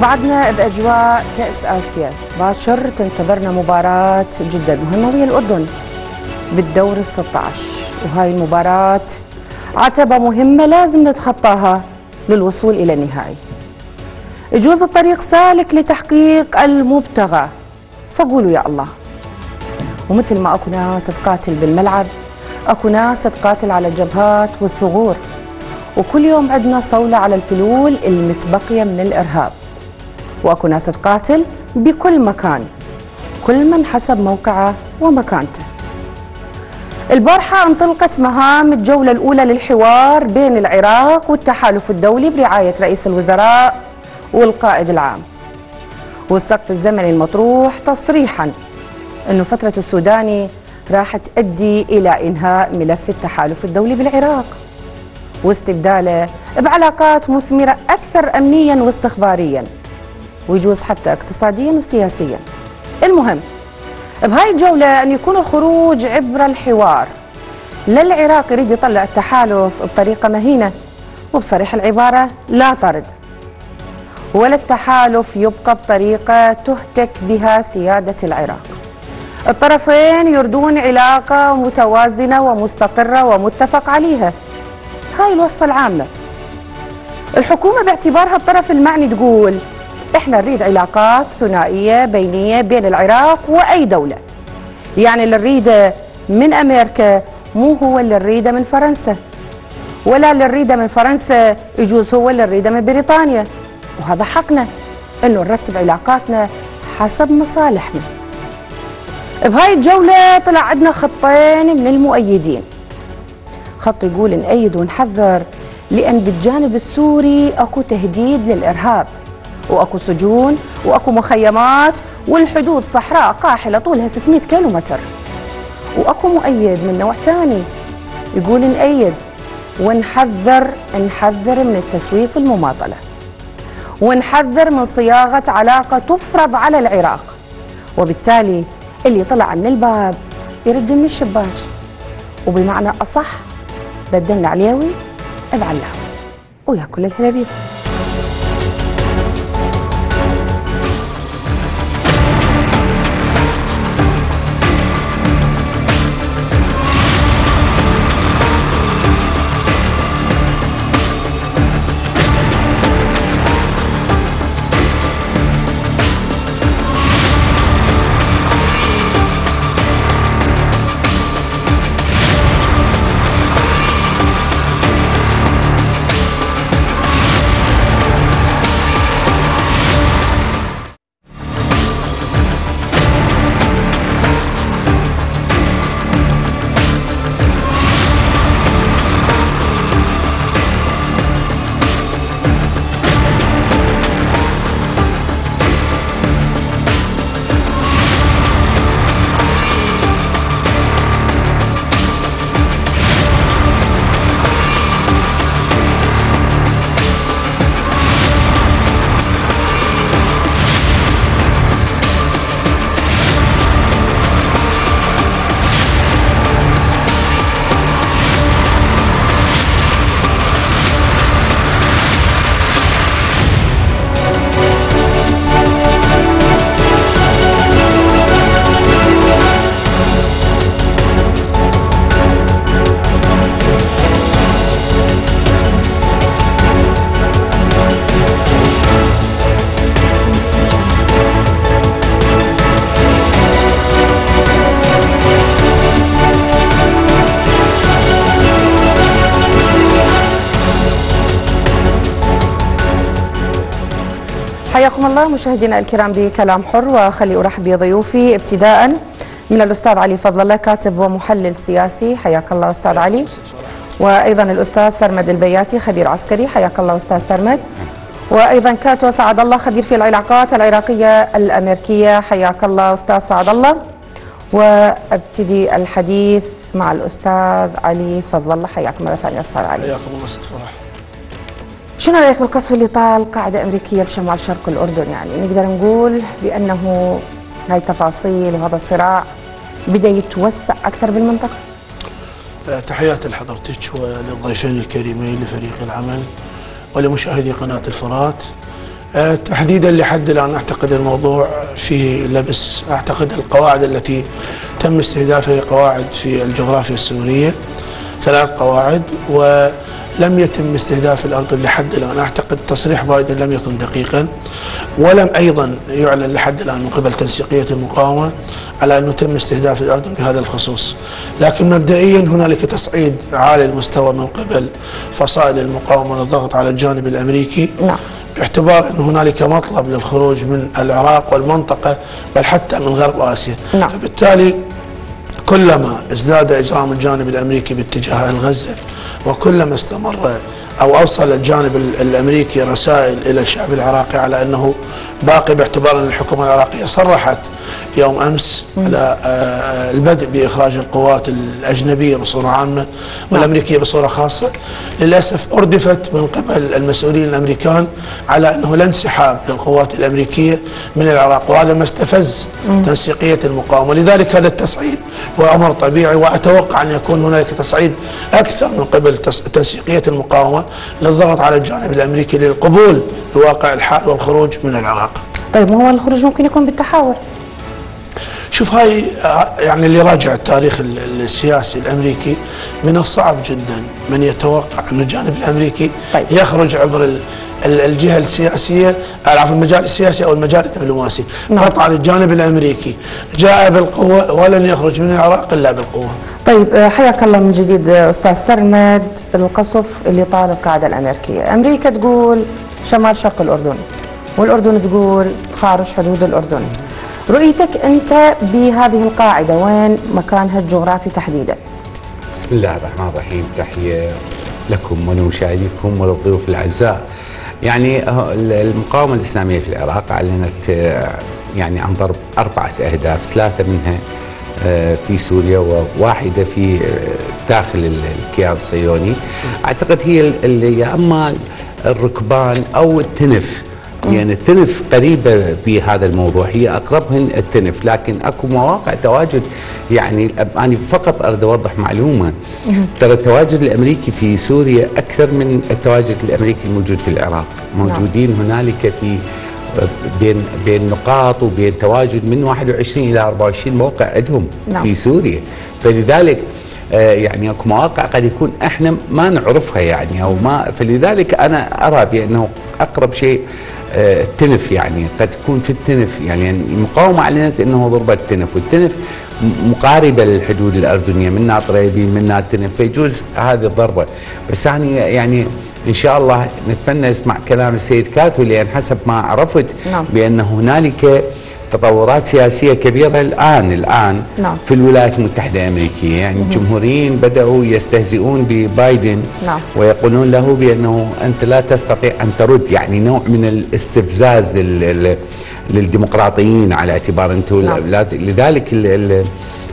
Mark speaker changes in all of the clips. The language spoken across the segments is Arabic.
Speaker 1: بعدنا بأجواء كأس آسيا. باكر تنتظرنا مباراة جدا مهمة ويا الأردن بالدور ال 16 وهاي المباراة عتبة مهمة لازم نتخطاها للوصول إلى النهائي. يجوز الطريق سالك لتحقيق المبتغى. فقولوا يا الله. ومثل ما أكو ناس تقاتل بالملعب أكو ناس تقاتل على الجبهات والثغور. وكل يوم عندنا صولة على الفلول المتبقية من الإرهاب. وأكو ناس تقاتل بكل مكان كل من حسب موقعه ومكانته. البارحة انطلقت مهام الجولة الأولى للحوار بين العراق والتحالف الدولي برعاية رئيس الوزراء والقائد العام. والسقف الزمني المطروح تصريحا أنه فترة السوداني راح تؤدي إلى إنهاء ملف التحالف الدولي بالعراق واستبداله بعلاقات مثمرة أكثر أمنيا واستخباريا. ويجوز حتى اقتصاديا وسياسيا. المهم بهاي الجولة أن يكون الخروج عبر الحوار. لا العراق يريد يطلع التحالف بطريقة مهينة وبصريح العبارة لا طرد. ولا التحالف يبقى بطريقة تهتك بها سيادة العراق. الطرفين يردون علاقة متوازنة ومستقرة ومتفق عليها. هاي الوصفة العامة. الحكومة باعتبارها الطرف المعني تقول إحنا نريد علاقات ثنائية بينية بين العراق وأي دولة. يعني اللي نريده من أمريكا مو هو اللي نريده من فرنسا. ولا اللي نريده من فرنسا يجوز هو اللي نريده من بريطانيا. وهذا حقنا إنه نرتب علاقاتنا حسب مصالحنا. بهاي الجولة طلع عندنا خطين من المؤيدين. خط يقول نأيد ونحذر لأن بالجانب السوري أكو تهديد للإرهاب. وأكو سجون وأكو مخيمات والحدود صحراء قاحلة طولها 600 كيلومتر. وأكو مؤيد من نوع ثاني يقول نأيد ونحذر نحذر من التسويف والمماطلة ونحذر من صياغة علاقة تفرض على العراق. وبالتالي اللي طلع من الباب يرد من الشباك. وبمعنى أصح بدلنا عليوي بعلاوي وياكل الهلبيب الله مشاهدينا الكرام بكلام حر وخلي أرحب بضيوفي ابتداء من الأستاذ علي فضل الله كاتب ومحلل سياسي حياك الله أستاذ علي. وأيضا الأستاذ سرمد البياتي خبير عسكري حياك الله أستاذ سرمد. وأيضا كاتو سعد الله خبير في العلاقات العراقية الأمريكية حياك الله أستاذ سعد الله. وأبتدي الحديث مع الأستاذ علي فضل الله حياك مرة ثانية أستاذ علي.
Speaker 2: حياكم الله ست فرح.
Speaker 1: شنو رأيك بالقصف اللي طال قاعدة أمريكية بشمال شرق الأردن؟ يعني نقدر نقول بأنه هاي التفاصيل وهذا الصراع بدأ يتوسع أكثر بالمنطقة؟
Speaker 2: آه، تحياتي لحضرتك وللضيفين الكريمين لفريق العمل ولمشاهدي قناة الفرات. آه، تحديدا لحد الآن أعتقد الموضوع فيه لبس. أعتقد القواعد التي تم استهدافها قواعد في الجغرافيا السورية ثلاث قواعد ولم يتم استهداف الاردن لحد الآن. أعتقد تصريح بايدن لم يكن دقيقا. ولم أيضا يعلن لحد الآن من قبل تنسيقية المقاومة على انه تم استهداف الاردن بهذا الخصوص. لكن مبدئيا هنالك تصعيد عالي المستوى من قبل فصائل المقاومة للضغط على الجانب الأمريكي
Speaker 1: نعم.
Speaker 2: باعتبار أن هنالك مطلب للخروج من العراق والمنطقة بل حتى من غرب آسيا.
Speaker 1: نعم.
Speaker 2: فبالتالي كلما ازداد إجرام الجانب الأمريكي باتجاه الغزة وكلما استمر أو أوصل الجانب ال- الأمريكي رسائل إلى الشعب العراقي على أنه باقي باعتبار أن الحكومة العراقية صرحت يوم أمس على آه، البدء بإخراج القوات الأجنبية بصورة عامة والأمريكية بصورة خاصة. للأسف أردفت من قبل المسؤولين الأمريكان على أنه لا انسحاب للقوات الأمريكية من العراق وهذا ما استفز تنسيقية المقاومة. لذلك هذا التصعيد هو أمر طبيعي وأتوقع أن يكون هنالك تصعيد أكثر من قبل تنسيقية المقاومة للضغط على الجانب الأمريكي للقبول بواقع الحال والخروج من العراق.
Speaker 1: طيب هو الخروج؟ ممكن يكون بالتحاور.
Speaker 2: شوف هاي آه، يعني اللي راجع التاريخ ال- السياسي الأمريكي من الصعب جدا من يتوقع ان الجانب الأمريكي
Speaker 1: طيب.
Speaker 2: يخرج عبر ال- ال- الجهة السياسية آه، عفوا المجال السياسي أو المجال الدبلوماسي
Speaker 1: نعم.
Speaker 2: قطعا الجانب الأمريكي جاء بالقوة ولن يخرج من العراق إلا بالقوة
Speaker 1: طيب آه، حياك الله من جديد أستاذ سرمد القصف اللي طال القاعده الأمريكية، أمريكا تقول شمال شرق الأردن والأردن تقول خارج حدود الأردن. رؤيتك أنت بهذه القاعدة؟ وين مكانها الجغرافي تحديدا؟
Speaker 3: بسم الله الرحمن الرحيم. تحية لكم ولمشاهديكم وللضيوف الأعزاء. يعني آه، المقاومة الإسلامية في العراق أعلنت آه، يعني عن ضرب أربعة أهداف ثلاثة منها آه، في سوريا وواحدة في داخل ال- الكيان الصهيوني. أعتقد هي يا أما الركبان أو التنف يعني التنف قريبة بهذا الموضوع. هي أقربهن التنف لكن أكو مواقع تواجد يعني أنا فقط أريد أوضح معلومة. ترى التواجد الأمريكي في سوريا أكثر من التواجد الأمريكي الموجود في العراق. موجودين هنالك في بين بين نقاط وبين تواجد من 21 إلى 24 موقع عندهم
Speaker 1: نعم.
Speaker 3: في سوريا. فلذلك آه، يعني أكو مواقع قد يكون إحنا ما نعرفها يعني أو ما فلذلك أنا أرى بأنه أقرب شيء التنف يعني قد يكون في التنف يعني المقاومه اعلنت إنه ضربت التنف والتنف م- مقاربة للحدود الأردنية منا طريبي منا التنف فيجوز هذه الضربة بس يعني يعني إن شاء الله نتمنى نسمع كلام السيد كاتو لأن حسب ما عرفت
Speaker 1: نعم.
Speaker 3: بأن هنالك تطورات سياسية كبيرة الآن الآن
Speaker 1: نعم.
Speaker 3: في الولايات المتحدة الأمريكية يعني الجمهوريين بدأوا يستهزئون ببايدن
Speaker 1: نعم.
Speaker 3: ويقولون له بأنه أنت لا تستطيع أن ترد يعني نوع من الاستفزاز لل- لل- للديمقراطيين على اعتبار أنتم
Speaker 1: نعم.
Speaker 3: لذلك ال- ال-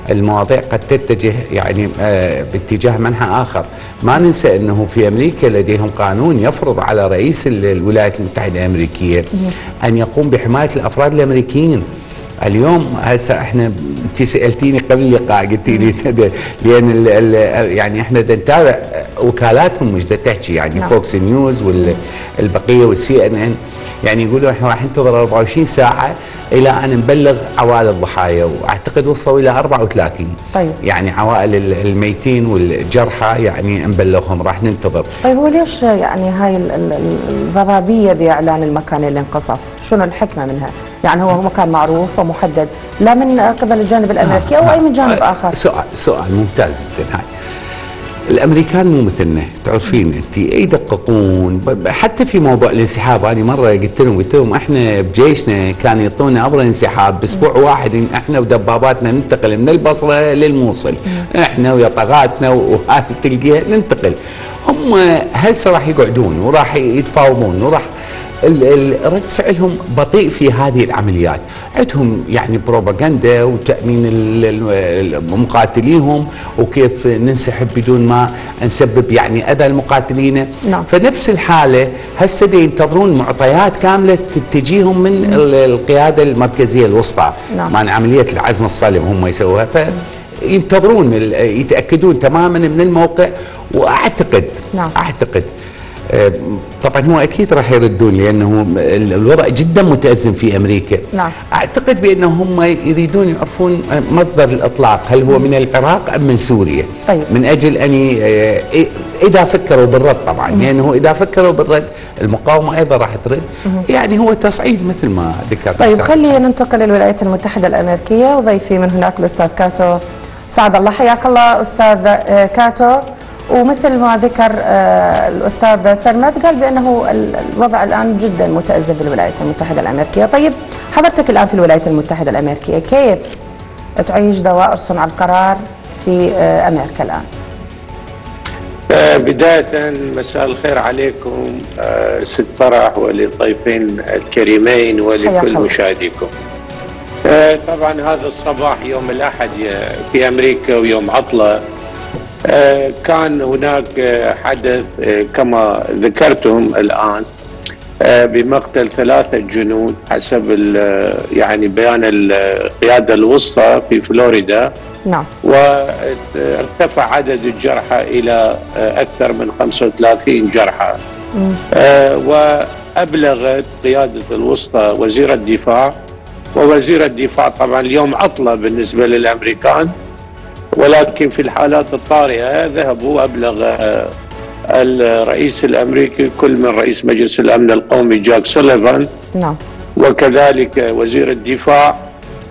Speaker 3: المواضيع قد تتجه يعني آه، باتجاه منحى آخر، ما ننسى إنه في أمريكا لديهم قانون يفرض على رئيس ال- الولايات المتحدة الأمريكية أن يقوم بحماية الأفراد الأمريكيين. اليوم هسه إحنا أنت سألتيني قبل اللقاء قلت لي لأن ال ال يعني إحنا نتابع وكالاتهم مش تحكي يعني
Speaker 1: نعم.
Speaker 3: فوكس نيوز والبقيه والسي ان ان يعني يقولوا إحنا راح ننتظر 24 ساعة إلى أن نبلغ عوائل الضحايا وأعتقد وصلوا إلى 34
Speaker 1: طيب.
Speaker 3: يعني عوائل ال- الميتين والجرحى يعني نبلغهم راح ننتظر
Speaker 1: طيب هو ليش يعني هاي ال- ال- ال- الضبابيه بإعلان المكان اللي انقصف؟ شنو الحكمة منها؟ يعني هو مكان معروف ومحدد لا من قبل الجانب الأمريكي أو أي من جانب آخر.
Speaker 3: سؤال سؤال ممتاز جدا هاي الأمريكان مو مثلنا تعرفين أنت يدققون. حتى في موضوع الانسحاب أنا مرة قلت لهم قلت لهم إحنا بجيشنا كانوا يعطونا أمر انسحاب بأسبوع واحد إحنا ودباباتنا ننتقل من البصرة للموصل. إحنا ويطغاتنا وهاي تلقيها ننتقل. هم هسه راح يقعدون وراح يتفاوضون وراح رد فعلهم بطيء في هذه العمليات. عندهم يعني بروباغندا وتأمين المقاتليهم وكيف ننسحب بدون ما نسبب يعني أذى المقاتلين.
Speaker 1: نعم.
Speaker 3: فنفس الحالة هسه ينتظرون معطيات كاملة تجيهم من ال- القيادة المركزية الوسطى.
Speaker 1: نعم.
Speaker 3: مع عملية العزم الصلب هم يسووها. ف ينتظرون يتأكدون تماما من الموقع. وأعتقد
Speaker 1: نعم.
Speaker 3: أعتقد طبعا هو أكيد راح يردون لأنه الوضع جدا متأزم في أمريكا
Speaker 1: نعم.
Speaker 3: أعتقد بأنه هم يريدون يعرفون مصدر الإطلاق هل هو من العراق أم من سوريا
Speaker 1: طيب.
Speaker 3: من أجل أن آه، إذا فكروا بالرد طبعا لأنه إذا فكروا بالرد المقاومة أيضا راح ترد يعني هو تصعيد مثل ما ذكرت
Speaker 1: طيب. خلينا ننتقل للولايات المتحدة الأمريكية وضيفي من هناك الأستاذ كاتو سعد الله حياك الله أستاذ آه، كاتو ومثل ما ذكر آه، الأستاذ سرمد قال بأنه ال- الوضع الآن جدا متأزم في الولايات المتحدة الأمريكية. طيب حضرتك الآن في الولايات المتحدة الأمريكية كيف تعيش دوائر صنع القرار في آه، أمريكا الآن؟
Speaker 4: آه، بداية مساء الخير عليكم ست فرح وللضيفين الكريمين ولكل. مشاهديكم. طبعا هذا الصباح يوم الأحد في أمريكا ويوم عطلة. كان هناك آه، حدث آه، كما ذكرتم الآن آه، بمقتل ثلاثة جنود حسب يعني بيان القيادة الوسطى في فلوريدا.
Speaker 1: نعم.
Speaker 4: وارتفع عدد الجرحى إلى أكثر من 35 جرحى. آه، وأبلغت قيادة الوسطى وزير الدفاع ووزير الدفاع طبعا اليوم عطله بالنسبة للأمريكان ولكن في الحالات الطارئة ذهبوا ابلغ آه، الرئيس الأمريكي كل من رئيس مجلس الأمن القومي جاك سوليفان.
Speaker 1: نعم.
Speaker 4: وكذلك وزير الدفاع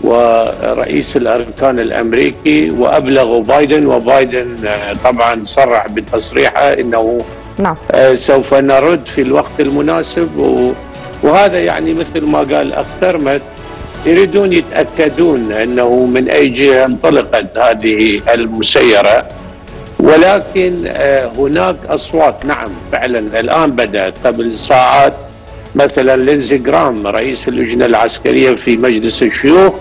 Speaker 4: ورئيس الأركان الأمريكي وابلغوا بايدن وبايدن آه، طبعا صرح بتصريحه إنه
Speaker 1: نعم.
Speaker 4: آه، سوف نرد في الوقت المناسب وهذا يعني مثل ما قال اخ ترمت يريدون يتأكدون أنه من أي جهة انطلقت هذه المسيرة ولكن آه، هناك أصوات نعم فعلا الآن بدات قبل ساعات مثلا لينزي جرام رئيس اللجنة العسكرية في مجلس الشيوخ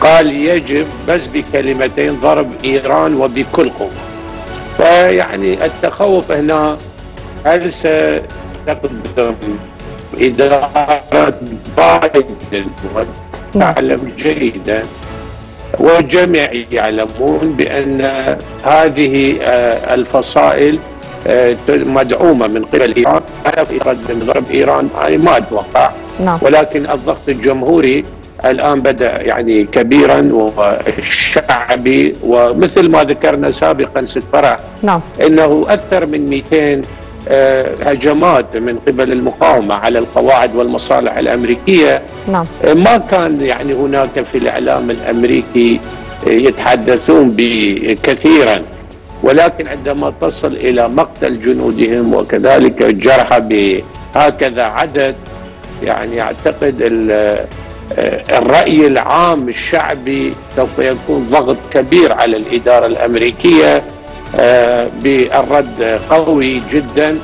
Speaker 4: قال يجب بس بكلمتين ضرب إيران وبكل قوة. فيعني التخوف هنا هل ستقدم إدارة بايدن؟ وتعلم جيدا والجميع يعلمون بأن هذه آه، الفصائل آه، مدعومة من قبل إيران. هدف يقدم ضرب إيران أنا ما أتوقع.
Speaker 1: نعم.
Speaker 4: ولكن الضغط الجمهوري الآن بدأ يعني كبيرا وشعبي ومثل ما ذكرنا سابقا ست فرح
Speaker 1: نعم.
Speaker 4: إنه أكثر من 200 آه، هجمات من قبل المقاومة على القواعد والمصالح الأمريكية.
Speaker 1: نعم.
Speaker 4: آه، ما كان يعني هناك في الإعلام الأمريكي آه، يتحدثون كثيرا ولكن عندما تصل إلى مقتل جنودهم وكذلك الجرحى بهكذا عدد يعني أعتقد ال- آه، الرأي العام الشعبي سوف يكون ضغط كبير على الإدارة الأمريكية. آه، بالرد قوي جدا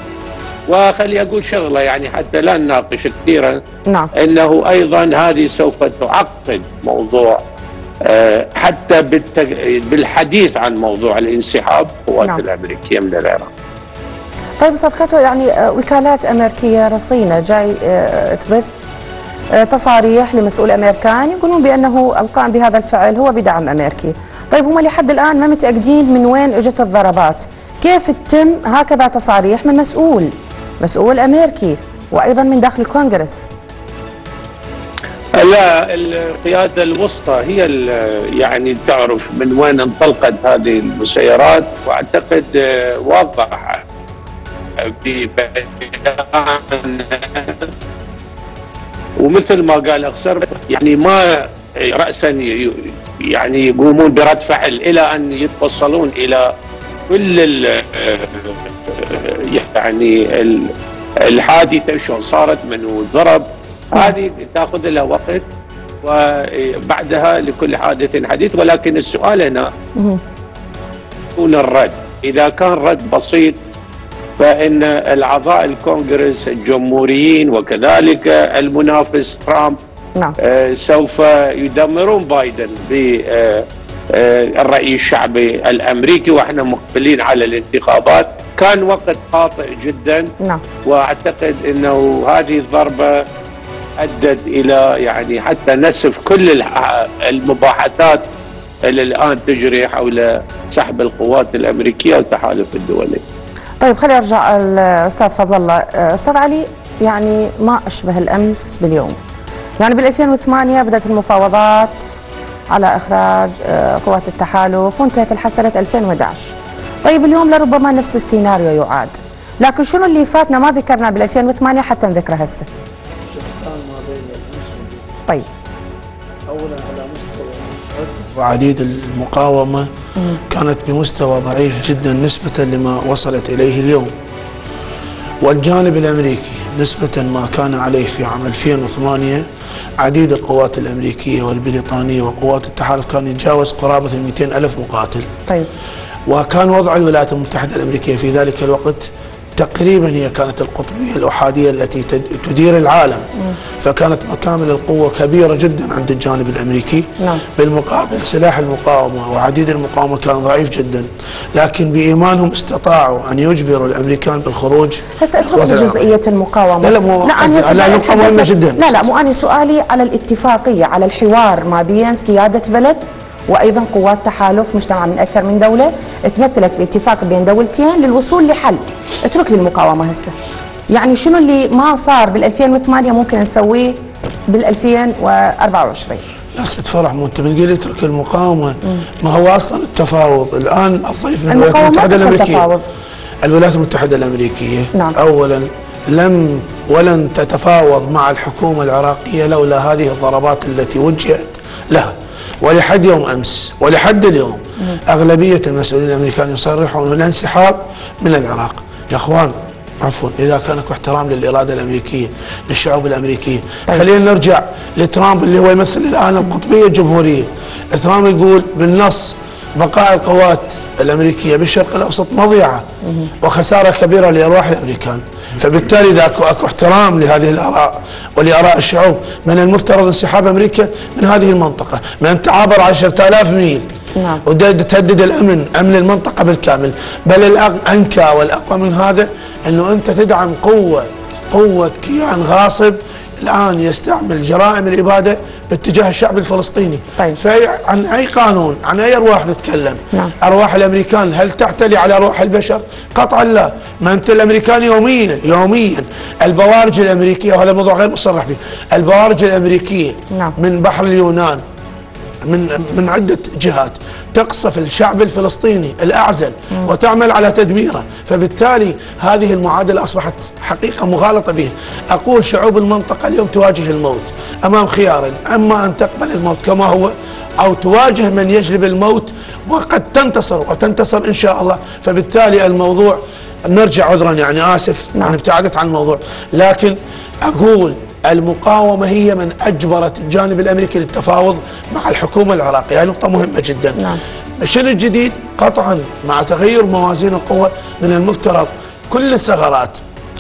Speaker 4: وخلي أقول شغلة يعني حتى لا نناقش كثيرا
Speaker 1: نعم
Speaker 4: إنه أيضا هذه سوف تعقد موضوع آه، حتى. بالحديث عن موضوع الانسحاب القوات
Speaker 1: نعم.
Speaker 4: الأمريكية من العراق.
Speaker 1: طيب أستاذ كاتو يعني آه، وكالات أمريكية رصينة جاي آه، تبث آه، تصاريح لمسؤول امريكان يقولون بأنه القائم بهذا الفعل هو بدعم أمريكي. طيب هم لحد الآن ما متأكدين من وين إجت الضربات، كيف تتم هكذا تصاريح من مسؤول مسؤول أمريكي وأيضا من داخل الكونغرس؟
Speaker 4: لا القيادة الوسطى هي يعني تعرف من وين انطلقت هذه المسيرات وأعتقد آه، واضح في بيان ومثل ما قال أخسر يعني ما راسا يعني يقومون برد فعل إلى أن يتوصلون إلى كل ال- يعني ال- الحادثة شلون صارت من ضرب. هذه تأخذ لها وقت وبعدها لكل حادث حديث ولكن السؤال هنا يكون الرد. إذا كان رد بسيط فإن الاعضاء الكونغرس الجمهوريين وكذلك المنافس ترامب
Speaker 1: نعم.
Speaker 4: آه، سوف يدمرون بايدن بالرأي الشعبي الأمريكي وإحنا مقبلين على الانتخابات. كان وقت خاطئ جدا.
Speaker 1: نعم.
Speaker 4: وأعتقد أنه هذه الضربة أدت إلى يعني حتى نسف كل المباحثات اللي الآن تجري حول سحب القوات الأمريكية والتحالف الدولي
Speaker 1: طيب خليني أرجع الاستاذ فضل الله. أستاذ علي يعني ما أشبه الأمس باليوم؟ يعني بال 2008 بدأت المفاوضات على إخراج آه، قوات التحالف وانتهت الحسنة 2011 طيب اليوم لربما نفس السيناريو يعاد. لكن شنو اللي فاتنا ما ذكرنا بال 2008 حتى نذكره هسه. طيب.
Speaker 2: اولا وعديد المقاومة كانت بمستوى ضعيف جدا نسبة لما وصلت إليه اليوم. والجانب الأمريكي نسبة ما كان عليه في عام 2008 عديد القوات الأمريكية والبريطانية وقوات التحالف كان يتجاوز قرابة ال 200 ألف مقاتل.
Speaker 1: طيب.
Speaker 2: وكان وضع الولايات المتحدة الأمريكية في ذلك الوقت تقريبا هي كانت القطبية الأحادية التي تدير العالم. فكانت مكامن القوة كبيرة جدا عند الجانب الأمريكي.
Speaker 1: نعم.
Speaker 2: بالمقابل سلاح المقاومة وعديد المقاومة كان ضعيف جدا. لكن بإيمانهم استطاعوا أن يجبروا الأمريكان بالخروج.
Speaker 1: هسه اترك لي جزئية المقاومة.
Speaker 2: لا لا مو
Speaker 1: أنا
Speaker 2: قصدي- لا،
Speaker 1: سبق
Speaker 2: نقطة مهمة جداً.
Speaker 1: لا لا مو أنا سؤالي على الاتفاقية على الحوار ما بين سيادة بلد وأيضا قوات تحالف مجتمع من أكثر من دولة تمثلت باتفاق بين دولتين للوصول لحل. اترك لي المقاومة هسه. يعني شنو اللي ما صار بال 2008 ممكن نسويه بال 2024
Speaker 2: لا ست فرح مو انت بتقول اترك المقاومة. ما هو أصلا التفاوض. الآن الضيف من الولايات
Speaker 1: المتحدة
Speaker 2: الأمريكية.
Speaker 1: تفاوض.
Speaker 2: الولايات المتحدة الأمريكية.
Speaker 1: نعم.
Speaker 2: اولا لم ولن تتفاوض مع الحكومة العراقية لولا هذه الضربات التي وجهت لها. ولحد يوم أمس ولحد اليوم. أغلبية المسؤولين الأمريكان يصرحون بالانسحاب من العراق. يا أخوان عفوا إذا كان اكو احترام للإرادة الأمريكية للشعوب الأمريكية.
Speaker 1: طيب.
Speaker 2: خلينا نرجع لترامب اللي هو يمثل الآن القطبية الجمهورية. ترامب يقول بالنص بقاء القوات الأمريكية بالشرق الأوسط مضيعة وخسارة كبيرة لأرواح الأمريكان. فبالتالي إذا اكو أكو احترام لهذه الآراء ولآراء الشعوب من المفترض انسحاب أمريكا من هذه المنطقة. من تعابر 10000 ميل.
Speaker 1: نعم.
Speaker 2: وتهدد الأمن أمن المنطقة بالكامل. بل الانكى والأقوى من هذا أنه أنت تدعم قوة قوة كيان غاصب الآن يستعمل جرائم الإبادة باتجاه الشعب الفلسطيني
Speaker 1: طيب.
Speaker 2: فعن أي قانون عن أي أرواح نتكلم
Speaker 1: نعم.
Speaker 2: أرواح الأمريكان هل تعتلي على روح البشر قطعا لا ما أنت الأمريكان يوميا يوميا البوارج الأمريكية وهذا الموضوع غير مصرح به البوارج الأمريكية
Speaker 1: نعم.
Speaker 2: من بحر اليونان من من عدة جهات. تقصف الشعب الفلسطيني الأعزل وتعمل على تدميره، فبالتالي هذه المعادلة أصبحت حقيقة مغالطة به، أقول شعوب المنطقة اليوم تواجه الموت أمام خيار أما أن تقبل الموت كما هو أو تواجه من يجلب الموت وقد تنتصر وتنتصر إن شاء الله، فبالتالي الموضوع نرجع عذرا يعني آسف
Speaker 1: نعم.
Speaker 2: أنا ابتعدت عن الموضوع، لكن أقول المقاومة هي من أجبرت الجانب الأمريكي للتفاوض مع الحكومة العراقية. هذه نقطة مهمة جدا.
Speaker 1: نعم.
Speaker 2: الشيء الجديد قطعا مع تغير موازين القوة من المفترض كل الثغرات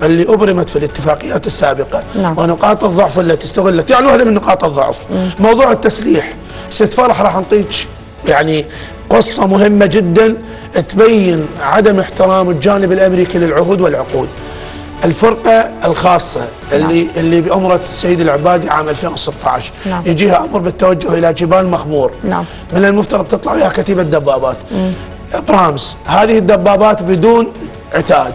Speaker 2: اللي أبرمت في الاتفاقيات السابقة
Speaker 1: نعم.
Speaker 2: ونقاط الضعف التي استغلت. يعني واحدة من نقاط الضعف. موضوع التسليح. ست فرح راح نعطيك يعني قصة مهمة جدا تبين عدم احترام الجانب الأمريكي للعهود والعقود. الفرقة الخاصة اللي نعم. اللي بأمرة السيد العبادي عام 2016
Speaker 1: نعم.
Speaker 2: يجيها أمر بالتوجه إلى جبال مخمور.
Speaker 1: نعم.
Speaker 2: من المفترض تطلع وياها كتيبة دبابات. برامز. هذه الدبابات بدون عتاد.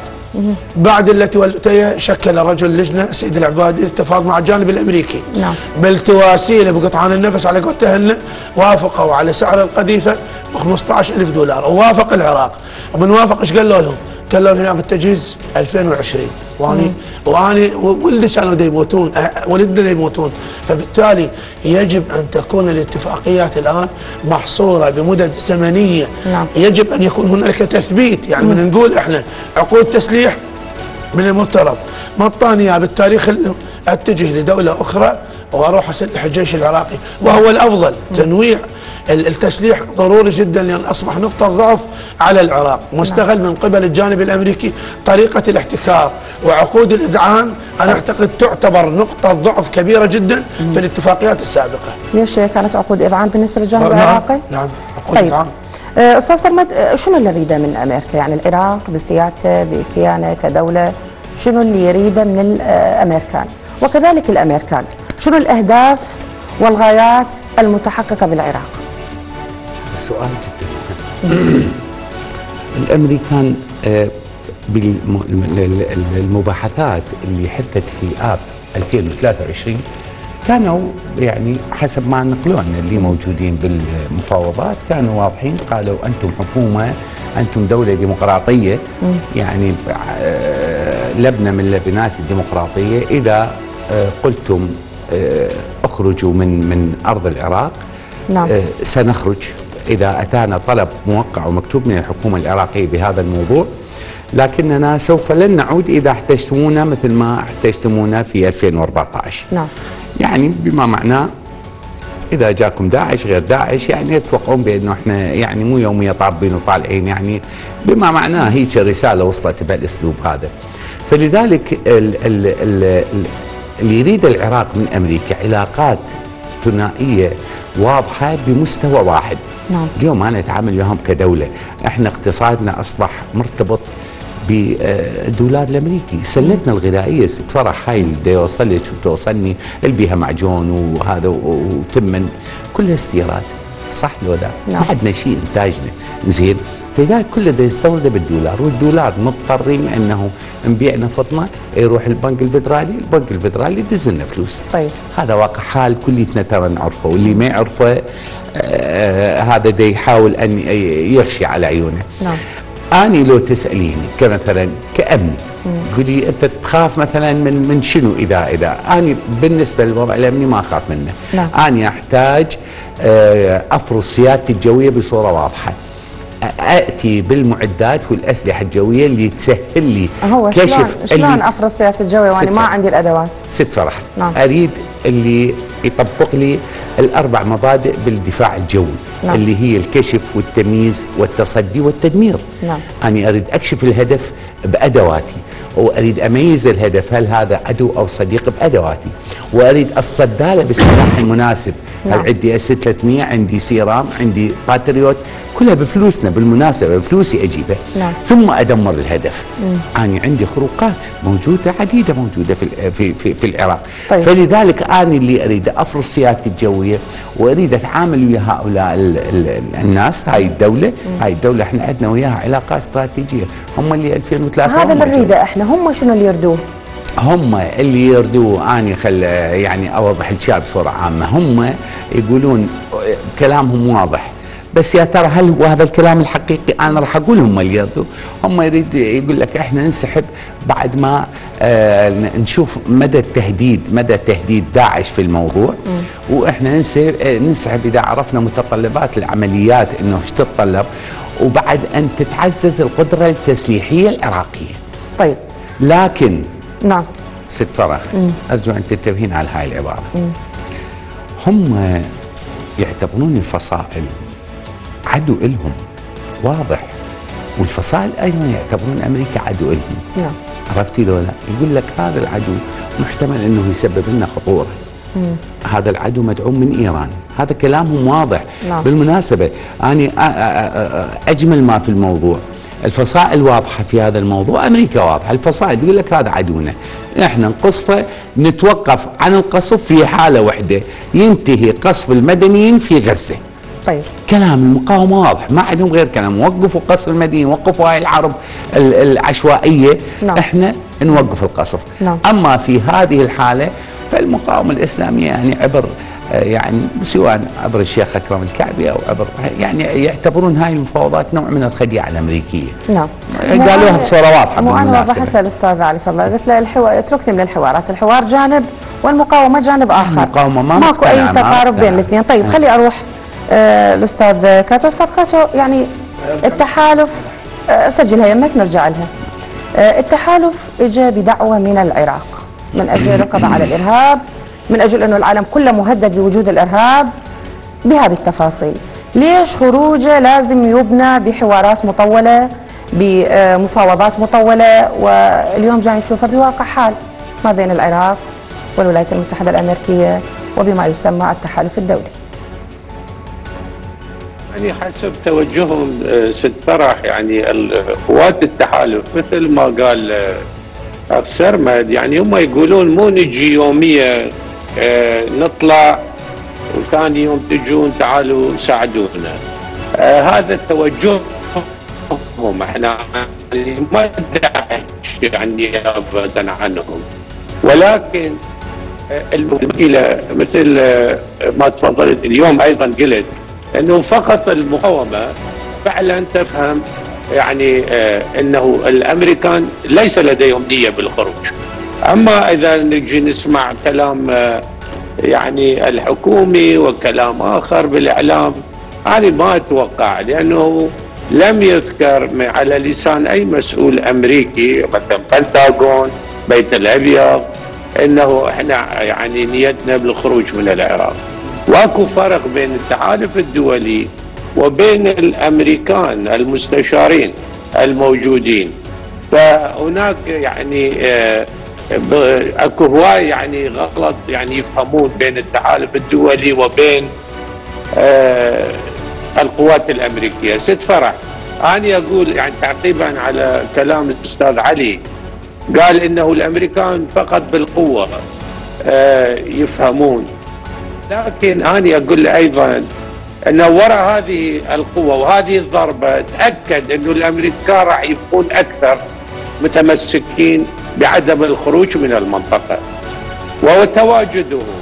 Speaker 2: بعد التي ولتها شكل رجل لجنة السيد العبادي للتفاوض مع الجانب الأمريكي.
Speaker 1: نعم.
Speaker 2: بالتواسيل بقطعان النفس على قولتهن وافقوا على سعر القذيفة ب 15000 دولار. ووافق العراق. ومن وافق إيش قالوا لهم؟ قالوا لهم بالتجهيز 2020 واني وأني ولدي كانوا يموتون أه، ولدنا دا يموتون. فبالتالي يجب أن تكون الاتفاقيات الآن محصورة بمدد زمنية.
Speaker 1: نعم.
Speaker 2: يجب أن يكون هنالك تثبيت يعني من نقول إحنا عقود تسليح من المفترض. ما أعطاني إياه بالتاريخ ال- أتجه لدولة أخرى وأروح أسلح الجيش العراقي. وهو الأفضل تنويع التسليح ضروري جدا لأن أصبح نقطة ضعف على العراق مستغل من قبل الجانب الأمريكي طريقة الاحتكار وعقود الإذعان أنا أعتقد تعتبر نقطة ضعف كبيرة جدا في الاتفاقيات السابقة
Speaker 1: ليش كانت عقود إذعان بالنسبة للجانب
Speaker 2: نعم
Speaker 1: العراقي؟
Speaker 2: نعم عقود
Speaker 1: طيب
Speaker 2: إذعان
Speaker 1: آه، أستاذ سرمد آه، شنو اللي يريده من أمريكا؟ يعني العراق بسيادته بكيانه كدولة شنو اللي يريده من الامريكان؟ وكذلك الأمريكان، شنو الأهداف والغايات المتحققة بالعراق؟
Speaker 3: سؤال جدا. مهم الأمريكان آه، بالمباحثات اللي حدثت في آب 2023 كانوا يعني حسب ما نقلوا لنا اللي موجودين بالمفاوضات كانوا واضحين قالوا أنتم حكومة أنتم دولة ديمقراطية. يعني آه، لبنة من لبنات الديمقراطية. إذا آه، قلتم اخرجوا من من أرض العراق
Speaker 1: نعم.
Speaker 3: سنخرج. إذا أتانا طلب موقع ومكتوب من الحكومة العراقية بهذا الموضوع لكننا سوف لن نعود إذا احتجتمونا مثل ما احتجتمونا في 2014
Speaker 1: نعم.
Speaker 3: يعني بما معناه إذا جاكم داعش غير داعش يعني يتوقعون بأنه إحنا يعني مو يوميا طابين وطالعين يعني بما معناه هيك رسالة وصلت بهالاسلوب هذا. فلذلك ال ال ال اللي يريد العراق من أمريكا علاقات ثنائية واضحة بمستوى واحد.
Speaker 1: نعم.
Speaker 3: اليوم أنا أتعامل وياهم كدولة. إحنا اقتصادنا أصبح مرتبط بالدولار الأمريكي. سلتنا الغذائية ست فرح. هاي اللي يوصلك وتوصلني اللي بيها معجون وهذا وتمن. كلها استيراد. صح لو لا
Speaker 1: نعم.
Speaker 3: ما عندنا شيء إنتاجنا زين فلذلك كله دا يستورده بالدولار والدولار مضطرين إنه نبيع نفطنا يروح البنك الفدرالي البنك الفدرالي يدز لنا فلوس
Speaker 1: طيب.
Speaker 3: هذا واقع حال كليتنا ترى نعرفه واللي ما يعرفه آه هذا دا يحاول أن يغشي على عيونه
Speaker 1: نعم.
Speaker 3: أني لو تسأليني كمثلا كأمن تقولي أنت تخاف مثلا من من شنو إذا إذا أني بالنسبة للوضع الأمني ما أخاف منه
Speaker 1: نعم.
Speaker 3: أني أحتاج آه، افرض سيادتي الجوية بصورة واضحة اتي بالمعدات والأسلحة الجوية اللي تسهل لي
Speaker 1: هو شلون
Speaker 3: كشف
Speaker 1: شلون
Speaker 3: اللي
Speaker 1: افرض سياده الجوي
Speaker 3: وأنا
Speaker 1: ما. عندي الأدوات
Speaker 3: ست فرح
Speaker 1: نعم.
Speaker 3: أريد اللي يطبق لي الأربع مبادئ بالدفاع الجوي
Speaker 1: نعم.
Speaker 3: اللي هي الكشف والتمييز والتصدي والتدمير
Speaker 1: نعم.
Speaker 3: أنا أريد أكشف الهدف بأدواتي وأريد أميز الهدف هل هذا عدو أو صديق؟ بأدواتي. وأريد أصدى له بالسلاح المناسب.
Speaker 1: نعم.
Speaker 3: هل عندي S 300 عندي سي رام عندي باتريوت؟ كلها بفلوسنا بالمناسبة بفلوسي أجيبه.
Speaker 1: نعم.
Speaker 3: ثم أدمر الهدف. أنا عندي خروقات موجودة عديدة موجودة في في في, في العراق.
Speaker 1: طيب.
Speaker 3: فلذلك أنا اللي أريد أفرض سيادتي الجوية وأريد أتعامل ويا هؤلاء ال ال الناس هاي الدولة. هاي الدولة إحنا عندنا وياها علاقة استراتيجية. هم اللي 2003
Speaker 1: هذا اللي. نريده إحنا. هم شنو اللي يردوه
Speaker 3: هم اللي يردوا اني خل يعني أوضح الشيء بصورة عامة. هم يقولون كلامهم واضح. بس يا ترى هل هو هذا الكلام الحقيقي؟ أنا راح أقول هم اللي يردوا هم يريد يقول لك إحنا ننسحب بعد ما آه نشوف مدى التهديد مدى تهديد داعش في الموضوع. وإحنا ننسحب آه، ننسحب إذا عرفنا متطلبات العمليات إنه إيش تتطلب. وبعد أن تتعزز القدرة التسليحية العراقية.
Speaker 1: طيب.
Speaker 3: لكن
Speaker 1: نعم.
Speaker 3: ست فرح أرجو أن تنتبهين على هاي العبارة. هم يعتبرون الفصائل عدو إلهم. واضح. والفصائل أيضا يعتبرون أمريكا عدو إلهم.
Speaker 1: نعم.
Speaker 3: عرفتي لو لا يقول لك هذا العدو محتمل إنه يسبب لنا خطورة. هذا العدو مدعوم من إيران. هذا كلامهم واضح.
Speaker 1: نعم.
Speaker 3: بالمناسبة اني أ- أ- أ- أجمل ما في الموضوع. الفصائل واضحة في هذا الموضوع. أمريكا واضحة. الفصائل تقول لك هذا عدونا. إحنا نقصفه نتوقف عن القصف في حالة واحدة ينتهي قصف المدنيين في غزة.
Speaker 1: طيب.
Speaker 3: كلام المقاومه واضح. ما عندهم غير كلام. وقفوا قصف المدينة وقفوا هاي الحرب ال- العشوائية.
Speaker 1: نعم.
Speaker 3: إحنا نوقف القصف.
Speaker 1: نعم.
Speaker 3: أما في هذه الحالة فالمقاومة الإسلامية يعني عبر آه، يعني سواء عبر الشيخ أكرم الكعبي أو عبر يعني يعتبرون هاي المفاوضات نوع من الخديعة الأمريكية.
Speaker 1: نعم.
Speaker 3: قالوها بصورة واضحة
Speaker 1: مو
Speaker 3: أنا.
Speaker 1: وضحت للأستاذ علي فضل. قلت له الحوار اتركني من الحوارات الحوار جانب والمقاومة جانب آخر.
Speaker 3: المقاومة ما
Speaker 1: ماكو
Speaker 3: أي
Speaker 1: تقارب بين. الاثنين. طيب خلي أروح آه، الأستاذ كاتو. أستاذ كاتو يعني التحالف آه، سجلها يمك نرجع لها؟ آه، التحالف اجى بدعوة من العراق من أجل القضاء على الإرهاب من أجل أنه العالم كله مهدد بوجود الإرهاب بهذه التفاصيل. ليش خروجه لازم يبنى بحوارات مطولة بمفاوضات مطولة؟ واليوم جاي نشوفه بواقع حال ما بين العراق والولايات المتحدة الأمريكية وبما يسمى التحالف الدولي.
Speaker 4: يعني حسب توجههم آه، ست فرح يعني قوات التحالف مثل ما قال آه، اخ سرمد يعني هم يقولون مو نجي يومية آه، نطلع وثاني يوم تجون تعالوا ساعدونا. آه، هذا التوجه نحبهم إحنا يعني ما يعني ابدا عنهم. ولكن المشكلة مثل ما تفضلت اليوم أيضا قلت إنه فقط المقاومة. فعلا تفهم يعني آه، إنه الأمريكان ليس لديهم نية بالخروج. أما إذا نجي نسمع كلام آه، يعني الحكومي وكلام آخر بالإعلام هذه ما أتوقع لأنه لم يذكر على لسان أي مسؤول أمريكي مثلا بنتاغون بيت الأبيض إنه إحنا يعني نيتنا بالخروج من العراق. واكو فرق بين التحالف الدولي وبين الأمريكان المستشارين الموجودين. فهناك يعني آه، اكو هواي يعني غلط يعني يفهمون بين التحالف الدولي وبين آه، القوات الأمريكية. ست فرح أنا أقول يعني تعقيبا على كلام الأستاذ علي قال إنه الأمريكان فقط بالقوة آه، يفهمون. لكن أنا أقول له أيضا انه وراء هذه القوة وهذه الضربة تأكد انه الامريكان راح يكون أكثر متمسكين بعدم الخروج من المنطقة. وتواجدهم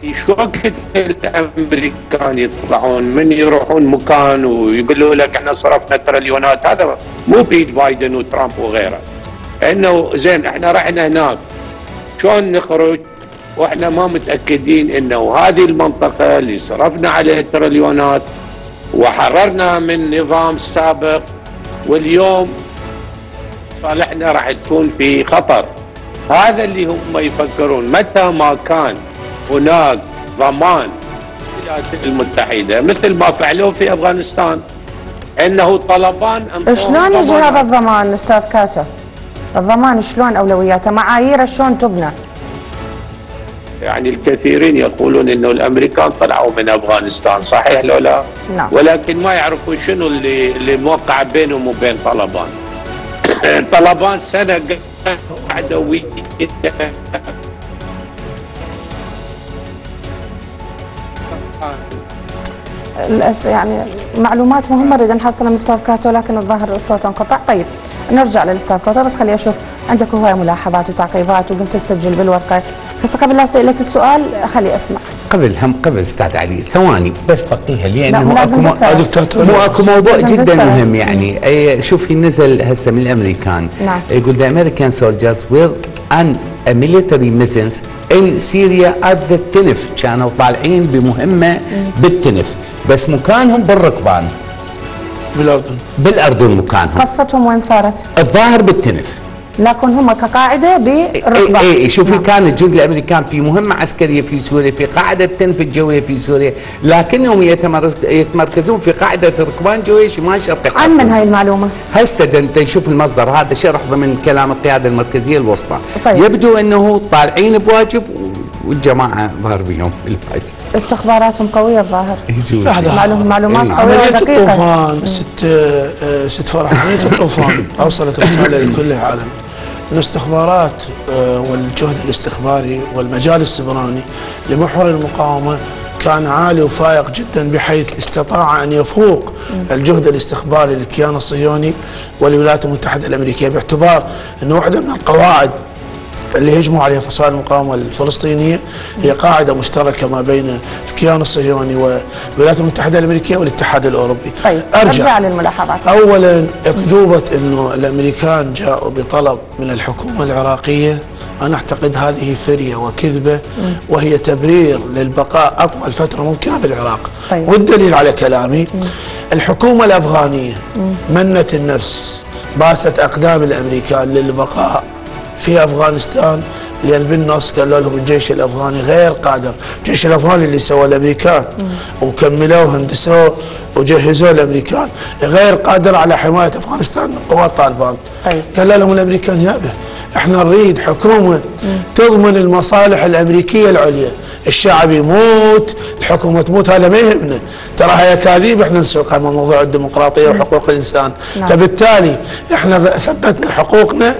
Speaker 4: في شو وقت الأمريكان يطلعون من يروحون مكان ويقولوا لك إحنا صرفنا تريليونات. هذا مو بيد بايدن وترامب وغيره. إنه زين إحنا رحنا هناك. شلون نخرج؟ وإحنا ما متأكدين إنه هذه المنطقة اللي صرفنا عليها تريليونات وحررنا من نظام سابق واليوم صالحنا راح تكون في خطر هذا اللي هم يفكرون متى ما كان هناك ضمان الولايات المتحدة مثل ما فعلوا في أفغانستان إنه طلبان
Speaker 1: شلون يجي. هذا الضمان أستاذ كاتب؟ الضمان شلون أولوياته؟ معاييره شلون تبنى؟
Speaker 4: يعني الكثيرين يقولون إنه الأمريكان طلعوا من أفغانستان صحيح لو لا؟
Speaker 1: نعم.
Speaker 4: ولكن ما يعرفون شنو اللي اللي موقع بينهم وبين طلبان. طلبان سنة ويا
Speaker 1: الأس يعني معلومات مهمه نريد نحصلها من الاستاذ كاتو لكن الظاهر الصوت انقطع طيب نرجع للأستاذ كاتو بس خلي أشوف عندك هواي ملاحظات وتعقيبات وقمت تسجل بالورقة. هسه قبل لا اسالك السؤال خلي أسمع.
Speaker 3: قبل هم قبل أستاذ علي ثواني بس بقيها لأنه
Speaker 1: لازم
Speaker 3: أكو مو- أكو موضوع جدا. مهم يعني. أي شوفي نزل هسه من الأمريكان.
Speaker 1: نعم.
Speaker 3: يقول American soldiers were on a military missions in Syria at the تنف كانوا طالعين بمهمة بالتنف. بس مكانهم بالركبان
Speaker 2: بالأردن.
Speaker 3: بالأردن مكانهم.
Speaker 1: قصفتهم وين صارت؟
Speaker 3: الظاهر بالتنف.
Speaker 1: لكن هم كقاعدة بالركبه
Speaker 3: اي اي شوفي
Speaker 1: نعم.
Speaker 3: كان الجند الامريكان في مهمة عسكرية في سوريا في قاعدة تنف الجوية في سوريا لكنهم يتمرس- يتمركزون في قاعدة ركبان جويه شمال شرق
Speaker 1: عن. من هاي المعلومة؟
Speaker 3: هسه انت نشوف المصدر هذا شرح ضمن كلام القيادة المركزية الوسطى
Speaker 1: طيب.
Speaker 3: يبدو إنه طالعين بواجب والجماعة ظهر بهم الواجب
Speaker 1: استخباراتهم قوية الظاهر
Speaker 3: يجوز
Speaker 2: لحظة.
Speaker 1: معلوم معلومات
Speaker 3: إيه.
Speaker 1: قوية
Speaker 2: عملية
Speaker 1: ودقيقة
Speaker 2: الطوفان ست آه، ست فرح عملية الطوفان أوصلت رسالة لكل العالم الاستخبارات آه، والجهد الاستخباري والمجال السبراني لمحور المقاومة كان عالي وفائق جدا بحيث استطاع أن يفوق الجهد الاستخباري للكيان الصهيوني والولايات المتحدة الأمريكية باعتبار أن واحدة من القواعد اللي هجموا عليها فصائل المقاومة الفلسطينية. هي قاعدة مشتركة ما بين الكيان الصهيوني والولايات المتحدة الأمريكية والاتحاد الأوروبي.
Speaker 1: طيب أرجع. للملاحظات.
Speaker 2: أولا أكذوبة أنه الأمريكان جاءوا بطلب من الحكومة العراقية أنا أعتقد هذه فرية وكذبة وهي تبرير للبقاء أطول فترة ممكنة بالعراق.
Speaker 1: طيب.
Speaker 2: والدليل على كلامي الحكومة الأفغانية منت النفس باست أقدام الأمريكان للبقاء في أفغانستان لأن بالنص قالوا لهم الجيش الأفغاني غير قادر. الجيش الأفغاني اللي سواه الأمريكان وكملوه هندسوه وجهزوه الأمريكان. غير قادر على حماية أفغانستان من قوات طالبان.
Speaker 1: طيب.
Speaker 2: قال لهم الأمريكان يابه إحنا نريد حكومة تضمن المصالح الأمريكية العليا. الشعب يموت الحكومة تموت هذا ما يهمنا. ترى هي أكاذيب إحنا نسوقها من موضوع الديمقراطية وحقوق الإنسان.
Speaker 1: نعم.
Speaker 2: فبالتالي إحنا ثبتنا حقوقنا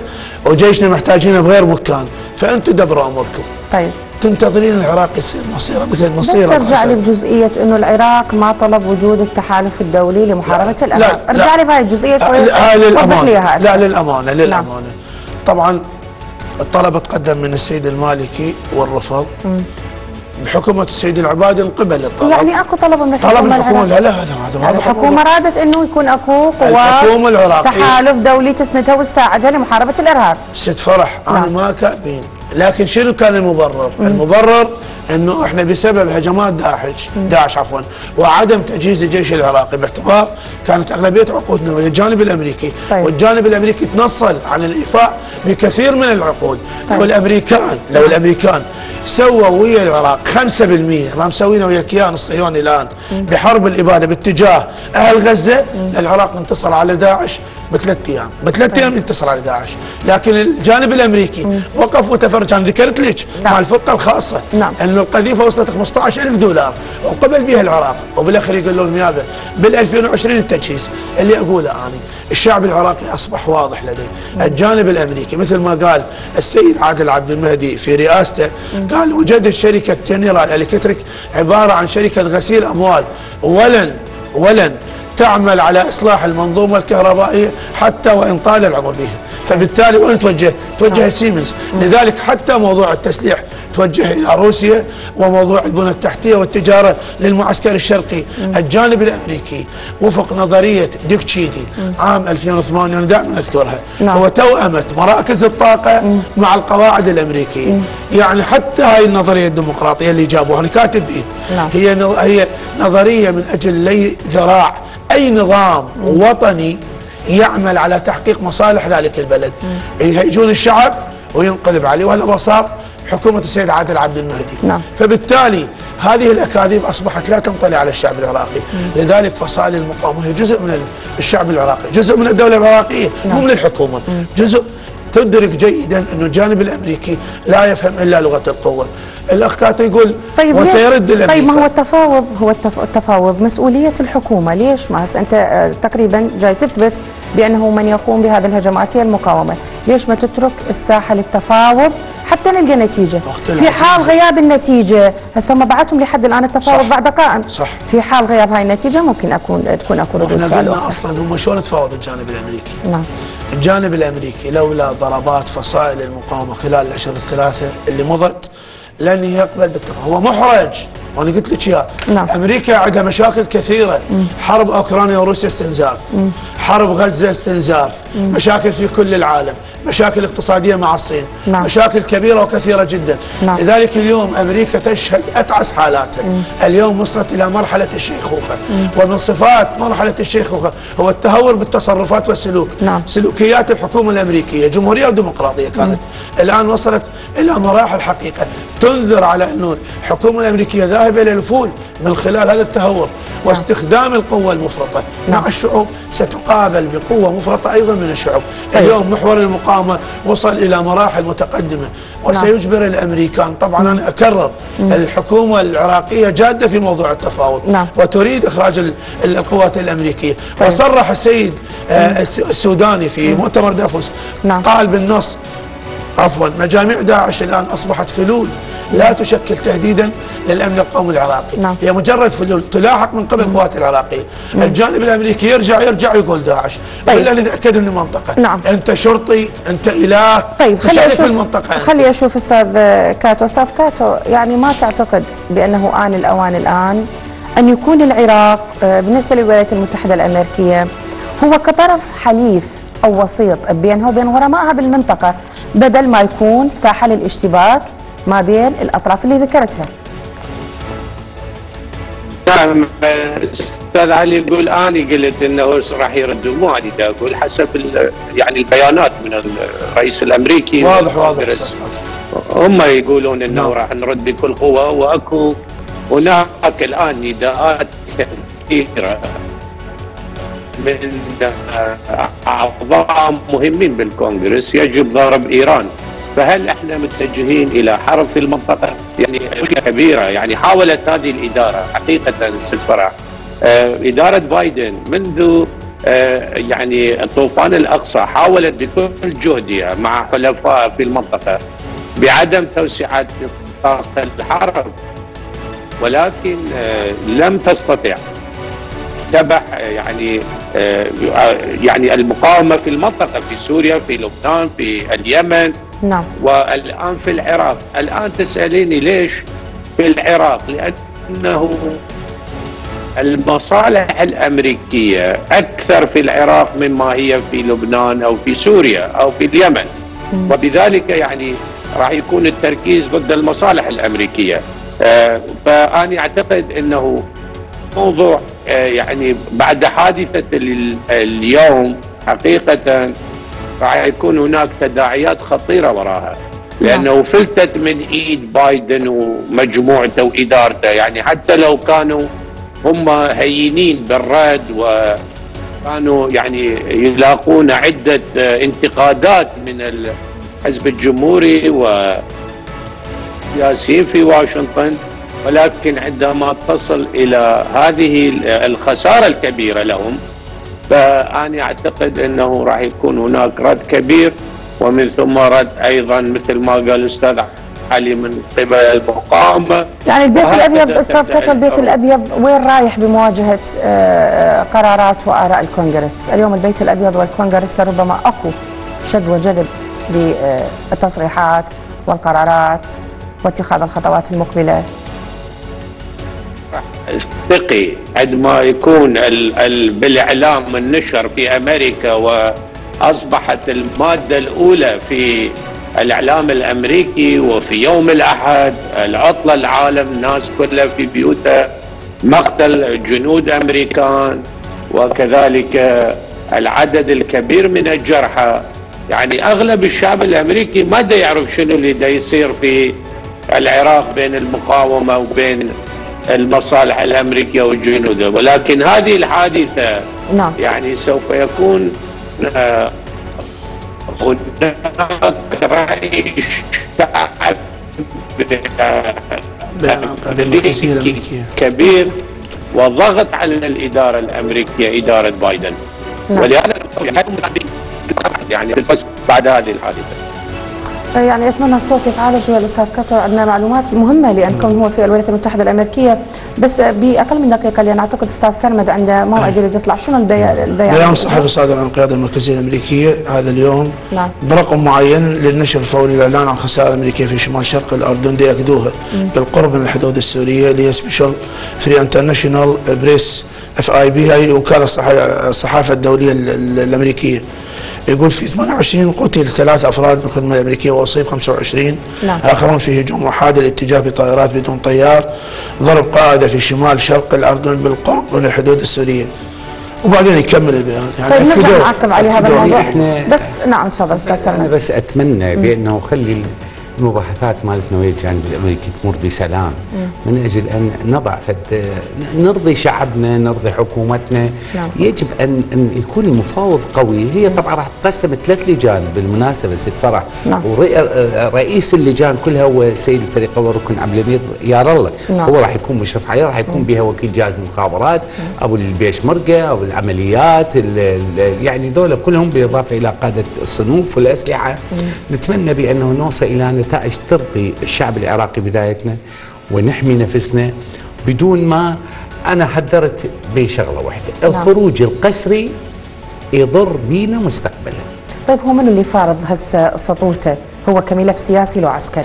Speaker 2: وجيشنا محتاجينه بغير مكان فانتم دبروا امركم
Speaker 1: طيب.
Speaker 2: تنتظرين العراق يصير مصيرة مثل
Speaker 1: بس
Speaker 2: مصيرة
Speaker 1: ارجع لي. بجزئية إنه العراق ما طلب وجود التحالف الدولي لمحاربة
Speaker 2: لا،
Speaker 1: الارهاب
Speaker 2: لا،
Speaker 1: ارجع
Speaker 2: لا.
Speaker 1: لي بهاي الجزئية شوي.
Speaker 2: لا
Speaker 1: وضح لي
Speaker 2: للامانه لا
Speaker 1: أكثر.
Speaker 2: للامانه للأمانة. طبعا الطلب تقدم من السيد المالكي والرفض. بحكومه السيد العبادي انقبل الطلب
Speaker 1: يعني أكو طلب من
Speaker 2: طلب الحكومة
Speaker 1: الحكومة.
Speaker 2: لا لا هذا هذا
Speaker 1: يعني الحكومة رادت إنه يكون أكو قوات
Speaker 2: الحكومة العراقية.
Speaker 1: تحالف دولي تسندها وتساعدها لمحاربه الإرهاب
Speaker 2: ست فرح أنا
Speaker 1: نعم.
Speaker 2: ما كاتبين لكن شنو كان المبرر؟ المبرر إنه إحنا بسبب هجمات داعش داعش عفوا وعدم تجهيز الجيش العراقي. باعتبار كانت أغلبية عقودنا ويا الجانب الأمريكي.
Speaker 1: طيب.
Speaker 2: والجانب الأمريكي تنصل عن الإيفاء بكثير من العقود.
Speaker 1: طيب.
Speaker 2: لو الأمريكان لو الأمريكان سووا ويا العراق 5% ما مسوينه ويا الكيان الصهيوني الآن بحرب الإبادة باتجاه أهل غزة العراق انتصر على داعش. بثلاث أيام. بثلاث أيام انتصر على داعش. لكن الجانب الأمريكي وقف وتفرج أنا ذكرت لك
Speaker 1: نعم.
Speaker 2: مع الفقه الخاصة
Speaker 1: نعم.
Speaker 2: انه القذيفة وصلت 15000 دولار. وقبل بها العراق. وبالآخر يقولون نيابه بال 2020 التجهيز. اللي أقوله أنا الشعب العراقي أصبح واضح لديه. الجانب الأمريكي مثل ما قال السيد عادل عبد المهدي في رئاسته قال وجدت شركه جنرال إلكتريك عبارة عن شركة غسيل أموال. ولن ولن تعمل على إصلاح المنظومة الكهربائية حتى وإن طال العمر بها. فبالتالي وين توجه؟ توجه سيمنز لذلك حتى موضوع التسليح توجه إلى روسيا وموضوع البنى التحتية والتجارة للمعسكر الشرقي الجانب الأمريكي. وفق نظرية ديك تشيدي عام 2008 أنا دائما أذكرها.
Speaker 1: نعم.
Speaker 2: هو توأمت مراكز الطاقة مع القواعد الأمريكية. يعني حتى هاي النظرية الديمقراطية اللي جابوها أنا كاتب بإيد.
Speaker 1: نعم.
Speaker 2: هي هي نظرية من أجل لي ذراع أي نظام وطني يعمل على تحقيق مصالح ذلك البلد. يهيجون الشعب وينقلب عليه وهذا ما صار حكومة السيد عادل عبد المهدي.
Speaker 1: نعم.
Speaker 2: فبالتالي هذه الأكاذيب أصبحت لا تنطلي على الشعب العراقي. لذلك فصائل المقاومة هي جزء من الشعب العراقي جزء من الدولة العراقية مو من الحكومة. جزء تدرك جيدا انه الجانب الأمريكي لا يفهم إلا لغة القوة. الأخ كاتو يقول
Speaker 1: طيب
Speaker 2: وسيرد
Speaker 1: طيب ما
Speaker 2: الامريكا
Speaker 1: هو التفاوض؟ هو التف- التفاوض مسؤولية الحكومة. ليش؟ ما أنت آه، تقريبا جاي تثبت بأنه من يقوم بهذه الهجمات هي المقاومة. ليش ما تترك الساحة للتفاوض حتى نلقى
Speaker 2: نتيجة؟
Speaker 1: في. حال غياب النتيجة هسه هم بعتهم لحد الآن التفاوض. بعد قائم.
Speaker 2: صح.
Speaker 1: في حال غياب هاي النتيجة ممكن أكون تكون اكو ردود فعل
Speaker 2: قلنا. أصلا هم شلون تفاوض الجانب الأمريكي؟
Speaker 1: نعم.
Speaker 2: الجانب الأمريكي لولا ضربات فصائل المقاومة خلال الأشهر الثلاثة اللي مضت لن يقبل بالتفاوض هو محرج. وأنا قلت لك اياه
Speaker 1: نعم.
Speaker 2: أمريكا عندها مشاكل كثيرة. حرب أوكرانيا وروسيا استنزاف. حرب غزة استنزاف. مشاكل في كل العالم. مشاكل اقتصادية مع الصين.
Speaker 1: نعم.
Speaker 2: مشاكل كبيرة وكثيرة جدا.
Speaker 1: نعم.
Speaker 2: لذلك اليوم أمريكا تشهد أتعس حالاتها. اليوم وصلت إلى مرحلة الشيخوخة. ومن صفات مرحلة الشيخوخة هو التهور بالتصرفات والسلوك.
Speaker 1: نعم.
Speaker 2: سلوكيات الحكومة الأمريكية جمهورية وديمقراطية كانت. الآن وصلت إلى مراحل حقيقة. تنذر على انه الحكومة الأمريكية ذاهبه إلى الفول من خلال هذا التهور واستخدام القوة المفرطة.
Speaker 1: نعم.
Speaker 2: مع الشعوب ستقابل بقوة مفرطة أيضا من الشعوب.
Speaker 1: طيب.
Speaker 2: اليوم محور المقاومة وصل إلى مراحل متقدمة وسيجبر الأمريكان. طبعا أنا أكرر الحكومة العراقية جادة في موضوع التفاوض
Speaker 1: نعم.
Speaker 2: وتريد ال- القوات الأمريكية.
Speaker 1: طيب.
Speaker 2: وصرح السيد آه، الس- السوداني في مؤتمر دافوس.
Speaker 1: نعم.
Speaker 2: قال بالنص عفوا مجاميع داعش الآن أصبحت فلول لا تشكل تهديدا للأمن القومي العراقي
Speaker 1: نعم.
Speaker 2: هي مجرد فلول تلاحق من قبل القوات العراقية الجانب الأمريكي يرجع يرجع يقول داعش
Speaker 1: طيب.
Speaker 2: إلا نتاكد من المنطقة
Speaker 1: نعم.
Speaker 2: أنت شرطي أنت إله
Speaker 1: طيب خلي
Speaker 2: المنطقة أنت.
Speaker 1: خلي أشوف أستاذ كاتو أستاذ كاتو يعني ما تعتقد بأنه آن الأوان الآن أن يكون العراق آه، بالنسبة للولايات المتحدة الأمريكية هو كطرف حليف أو وسيط بينها وبين غرمائها بالمنطقة بدل ما يكون ساحة للاشتباك ما بين الأطراف اللي ذكرتها
Speaker 4: نعم أستاذ علي يقول آني قلت إنه راح يردوا مو اني دا أقول حسب ال- يعني البيانات من الرئيس الأمريكي
Speaker 2: واضح واضح.
Speaker 4: هم يقولون إنه
Speaker 2: نعم.
Speaker 4: راح نرد بكل قوة وأكو هناك الآن نداءات كثيرة من أعضاء مهمين بالكونغرس يجب ضرب إيران. فهل إحنا متجهين إلى حرب في المنطقة؟ يعني مشكله كبيرة يعني حاولت هذه الإدارة حقيقة ست فرح آه، إدارة بايدن منذ آه، يعني طوفان الأقصى حاولت بكل جهدها مع حلفاء في المنطقة بعدم توسعة إطلاق الحرب ولكن آه، لم تستطع. تبع يعني آه، يعني المقاومة في المنطقة في سوريا في لبنان في اليمن.
Speaker 1: نعم.
Speaker 4: والآن في العراق. الآن تسأليني ليش في العراق؟ لأنه المصالح الأمريكية أكثر في العراق مما هي في لبنان أو في سوريا أو في اليمن. وبذلك يعني راح يكون التركيز ضد المصالح الأمريكية. آه، فأنا أعتقد أنه موضوع آه، يعني بعد حادثة ال- اليوم حقيقة راح يكون هناك تداعيات خطيرة وراها لأنه فلتت من إيد بايدن ومجموعته وإدارته يعني حتى لو كانوا هم هينين بالرد وكانوا يعني يلاقون عدة آه، انتقادات من الحزب الجمهوري و سياسيين في واشنطن. ولكن عندما تصل إلى هذه الخسارة الكبيرة لهم فاني أعتقد أنه راح يكون هناك رد كبير ومن ثم رد أيضا مثل ما قال الاستاذ علي من قبل المقاومة
Speaker 1: يعني البيت أستاذ
Speaker 4: تبدأ
Speaker 1: كتو البيت. الأبيض وين رايح بمواجهة آه، قرارات وآراء الكونغرس؟ اليوم البيت الأبيض والكونغرس لربما اقوى شد وجذب للتصريحات والقرارات واتخاذ الخطوات المقبلة
Speaker 4: ثقي عندما يكون ال ال بالإعلام النشر في أمريكا وأصبحت المادة الأولى في الإعلام الأمريكي وفي يوم الأحد العطلة العالم الناس كلها في بيوتها مقتل جنود أمريكان وكذلك العدد الكبير من الجرحى. يعني أغلب الشعب الأمريكي ما يعرف شنو اللي دا يصير في العراق بين المقاومة وبين المصالح الأمريكية والجنود ولكن هذه الحادثة
Speaker 1: نعم.
Speaker 4: يعني سوف يكون آه، هناك رأي شعب
Speaker 2: الأمريكية
Speaker 4: كبير وضغط على الإدارة الأمريكية إدارة بايدن.
Speaker 1: نعم.
Speaker 4: ولهذا يعني بعد هذه الحادثة.
Speaker 1: يعني أتمنى الصوت يتعالج الأستاذ كتو عندنا معلومات مهمة لأن كون هو في الولايات المتحدة الأمريكية. بس بأقل من دقيقة لأن أعتقد أستاذ سرمد عنده موعد اللي يطلع شنو البيان البيان؟
Speaker 2: بيان صحفي صادر عن القيادة المركزية الأمريكية هذا اليوم.
Speaker 1: نعم.
Speaker 2: برقم معين للنشر فور الإعلان عن خسائر الأمريكية في شمال شرق الأردن. دي يأكدوها بالقرب من الحدود السورية. اللي هي special free international press F I P هاي وكالة الصحا- الصحافة الدولية ال- ال- الأمريكية. يقول في 28 قتل ثلاث أفراد من الخدمة الأمريكية وأصيب 25
Speaker 1: نعم.
Speaker 2: آخرون في هجوم وحاد الاتجاه بطائرات بدون طيار ضرب قاعدة في شمال شرق الأردن بالقرب من الحدود السورية. وبعدين يكمل البيان. يعني
Speaker 1: طيب نرجع نعقب على هذا الموضوع. بس نعم تفضل
Speaker 3: أستاذ
Speaker 1: أنا
Speaker 3: بس أتمنى بأنه خلي المباحثات مالتنا ويا الجانب الأمريكي تمر بسلام. من أجل أن نضع فد نرضي شعبنا نرضي حكومتنا.
Speaker 1: نعم.
Speaker 3: يجب ان أن يكون المفاوض قوي. هي طبعا راح تقسم ثلاث لجان بالمناسبة ست فرح.
Speaker 1: نعم.
Speaker 3: ورئيس اللجان كلها هو السيد الفريق أول ركن عبد الأمير يا الله.
Speaker 1: نعم.
Speaker 3: هو راح يكون مشرف عليها راح يكون بها وكيل جهاز المخابرات أبو البيش مرقة أبو العمليات ال- ال- يعني ذولا كلهم بالاضافه إلى قادة الصنوف والأسلحة. نتمنى بأنه نوصل إلى نتائج ترضي الشعب العراقي بدايتنا ونحمي نفسنا بدون ما أنا حذرت بشغله واحدة. الخروج القسري يضر بينا مستقبلا.
Speaker 1: طيب هو من اللي فارض هسه سطوته؟ هو كملف سياسي لو عسكري؟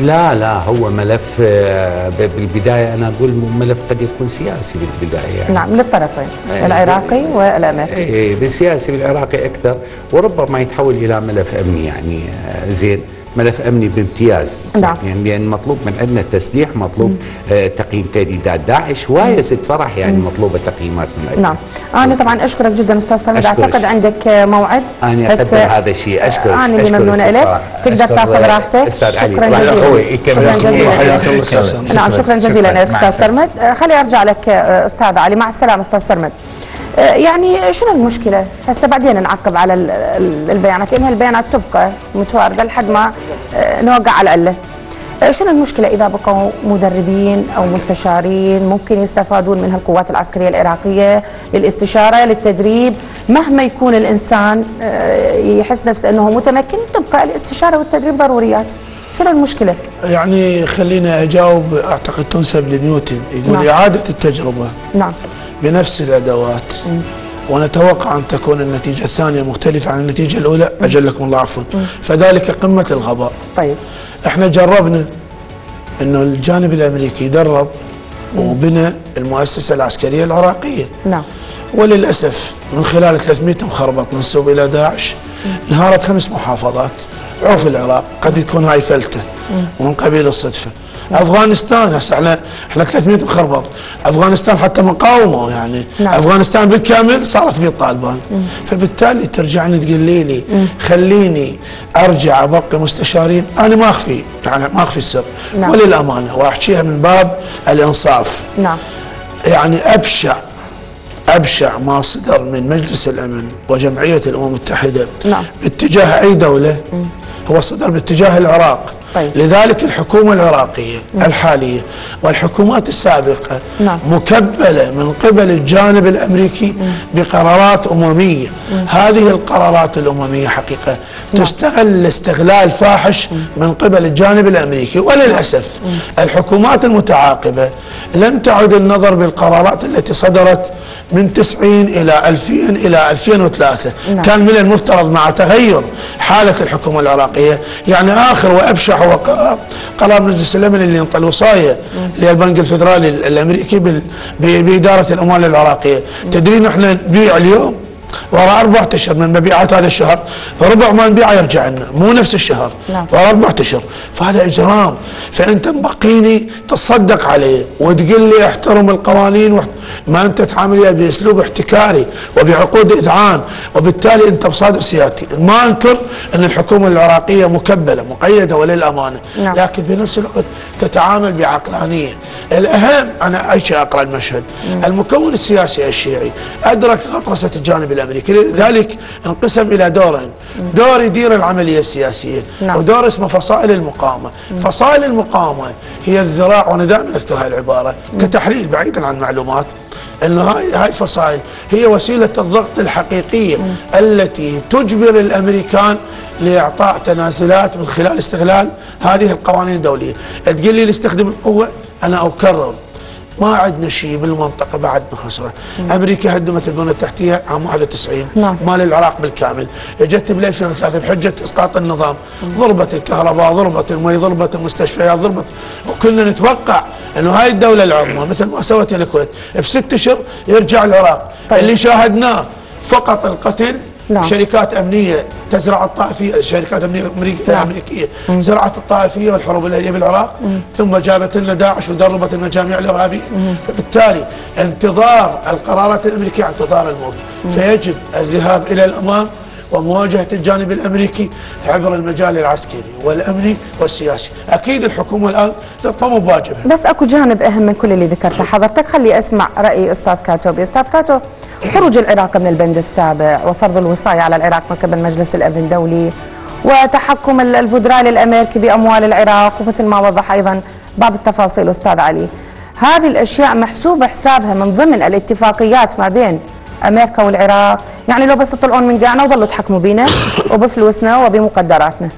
Speaker 3: لا لا هو ملف آه، ب- بالبداية أنا أقول ملف قد يكون سياسي بالبداية يعني.
Speaker 1: نعم للطرفين
Speaker 3: إيه.
Speaker 1: العراقي والأمريكي.
Speaker 3: إيه بالسياسي بالعراقي أكثر. وربما يتحول إلى ملف أمني يعني آه، زين. ملف أمني بامتياز.
Speaker 1: نعم.
Speaker 3: يعني لأن مطلوب من عندنا تسليح مطلوب آه تقييم تهديدات داعش هوايه ست فرح يعني مطلوبة تقييمات من عندنا.
Speaker 1: نعم. أنا طبعا أشكرك جدا أستاذ سند. أعتقد عندك موعد.
Speaker 3: أنا
Speaker 1: بس-
Speaker 3: أقدر هذا الشيء. أشكرك.
Speaker 1: أنا اللي
Speaker 3: أشكر
Speaker 1: ممنونه لك. تقدر تأخذ
Speaker 3: آه،
Speaker 1: راحتك.
Speaker 3: أستاذ علي.
Speaker 1: شكرا جزيلا. نعم شكرا جزيلا لك
Speaker 3: أستاذ.
Speaker 1: سرمد. آه، خلي أرجع لك آه، أستاذ علي. مع السلامة أستاذ سرمد. آه، يعني شنو المشكلة؟ هسه بعدين نعقب على ال- ال- البيانات لأن البيانات تبقى متواردة لحد ما آه، نوقع على العله آه، شنو المشكلة إذا بقوا مدربين أو مستشارين ممكن يستفادون منها القوات العسكرية العراقية للاستشارة للتدريب مهما يكون الإنسان آه، يحس نفسه أنه متمكن تبقى الاستشارة والتدريب ضروريات. شنو المشكلة؟
Speaker 2: يعني خليني أجاوب أعتقد تنسب لنيوتن يقول
Speaker 1: نعم.
Speaker 2: إعادة التجربة
Speaker 1: نعم.
Speaker 2: بنفس الأدوات. ونتوقع أن تكون النتيجة الثانية مختلفة عن النتيجة الأولى. أجلكم الله عفوا. فذلك قمة الغباء.
Speaker 1: طيب.
Speaker 2: إحنا جربنا انه الجانب الامريكي درب وبنى المؤسسة العسكرية العراقية.
Speaker 1: نعم.
Speaker 2: وللأسف من خلال 300 مخربط منسوب إلى داعش انهارت خمس محافظات عوف العراق قد تكون هاي فلته ومن قبيل الصدفة. افغانستان. هسه إحنا إحنا 300 مخربط افغانستان حتى مقاومة يعني.
Speaker 1: نعم.
Speaker 2: افغانستان بالكامل صارت بيه طالبان. فبالتالي ترجعني تقول لي خليني ارجع ابقي مستشارين. أنا ما اخفي يعني ما اخفي السر.
Speaker 1: نعم.
Speaker 2: وللأمانة واحكيها من باب الانصاف.
Speaker 1: نعم.
Speaker 2: يعني أبشع أبشع ما صدر من مجلس الأمن وجمعية الأمم المتحدة
Speaker 1: نعم.
Speaker 2: باتجاه أي دولة؟ هو صدر باتجاه العراق.
Speaker 1: طيب.
Speaker 2: لذلك الحكومة العراقية الحالية والحكومات السابقة
Speaker 1: نعم.
Speaker 2: مكبلة من قبل الجانب الأمريكي بقرارات أممية. هذه القرارات الأممية حقيقة تستغل استغلال فاحش من قبل الجانب الأمريكي. وللأسف الحكومات المتعاقبة لم تعد النظر بالقرارات التي صدرت من 90 إلى 2000 إلى 2003
Speaker 1: نعم.
Speaker 2: كان من المفترض مع تغير حالة الحكومة العراقية. يعني آخر وأبشع هو قرار مجلس الامن اللي ينطى الوصايه للبنك الفدرالي الأمريكي بإدارة الأموال العراقية. تدرين إحنا نبيع اليوم وراء أربع أشهر من مبيعات هذا الشهر ربع ما نبيعه يرجع لنا مو نفس الشهر
Speaker 1: نعم.
Speaker 2: وراء أربع أشهر. فهذا إجرام. فأنت مبقيني تصدق عليه وتقول لي احترم القوانين واحت... ما أنت تعامل وياه بأسلوب احتكاري وبعقود إذعان وبالتالي أنت بصادر سيادتي. ما أنكر أن الحكومة العراقية مكبلة مقيدة وللأمانة.
Speaker 1: نعم.
Speaker 2: لكن بنفس الوقت تتعامل بعقلانية. الأهم أنا اي شيء أقرأ المشهد. المكون السياسي الشيعي أدرك غطرسة الجانب الأمريكي. لذلك انقسم إلى دورين. دور يدير العملية السياسية
Speaker 1: نعم.
Speaker 2: ودور اسمه فصائل المقاومة. فصائل المقاومة هي الذراع وأنا دائما اذكر هاي العباره كتحليل بعيدا عن معلومات انه هاي هاي الفصائل هي وسيلة الضغط الحقيقية التي تجبر الأمريكان لإعطاء تنازلات من خلال استغلال هذه القوانين الدولية، تقول لي نستخدم القوة؟ أنا أكرر. ما عندنا شيء بالمنطقة بعدنا خسره، أمريكا هدمت البنى التحتية عام 91
Speaker 1: نعم.
Speaker 2: مال العراق بالكامل، اجت بال 2003 بحجة إسقاط النظام، ضربت الكهرباء، ضربت المي، ضربت المستشفيات، ضربت وكنا نتوقع إنه هاي الدولة العظمى مثل ما سوت الكويت بست اشهر يرجع العراق،
Speaker 1: طيب.
Speaker 2: اللي شاهدناه فقط القتل
Speaker 1: نعم.
Speaker 2: شركات أمنية تزرع الطائفيه شركات أمنية
Speaker 1: نعم.
Speaker 2: أمريكية. زرعت الطائفية والحروب الاهليه بالعراق ثم جابت لنا داعش ودربت المجاميع الارهابيه فبالتالي انتظار القرارات الأمريكية انتظار الموت. فيجب الذهاب إلى الأمام ومواجهة الجانب الأمريكي عبر المجال العسكري والأمني والسياسي، أكيد الحكومة الآن تقوم بواجبها.
Speaker 1: بس أكو جانب أهم من كل اللي ذكرته حضرتك. خلي أسمع رأي أستاذ كاتوبي أستاذ كاتو خروج العراق من البند السابع وفرض الوصاية على العراق من قبل مجلس الأمن الدولي وتحكم ال- الفدرالي الأمريكي بأموال العراق ومثل ما وضح أيضا بعض التفاصيل أستاذ علي. هذه الأشياء محسوبة حسابها من ضمن الاتفاقيات ما بين أمريكا والعراق. يعني لو بس تطلعون من قاعنا وظلوا تحكموا بينا وبفلوسنا وبمقدراتنا.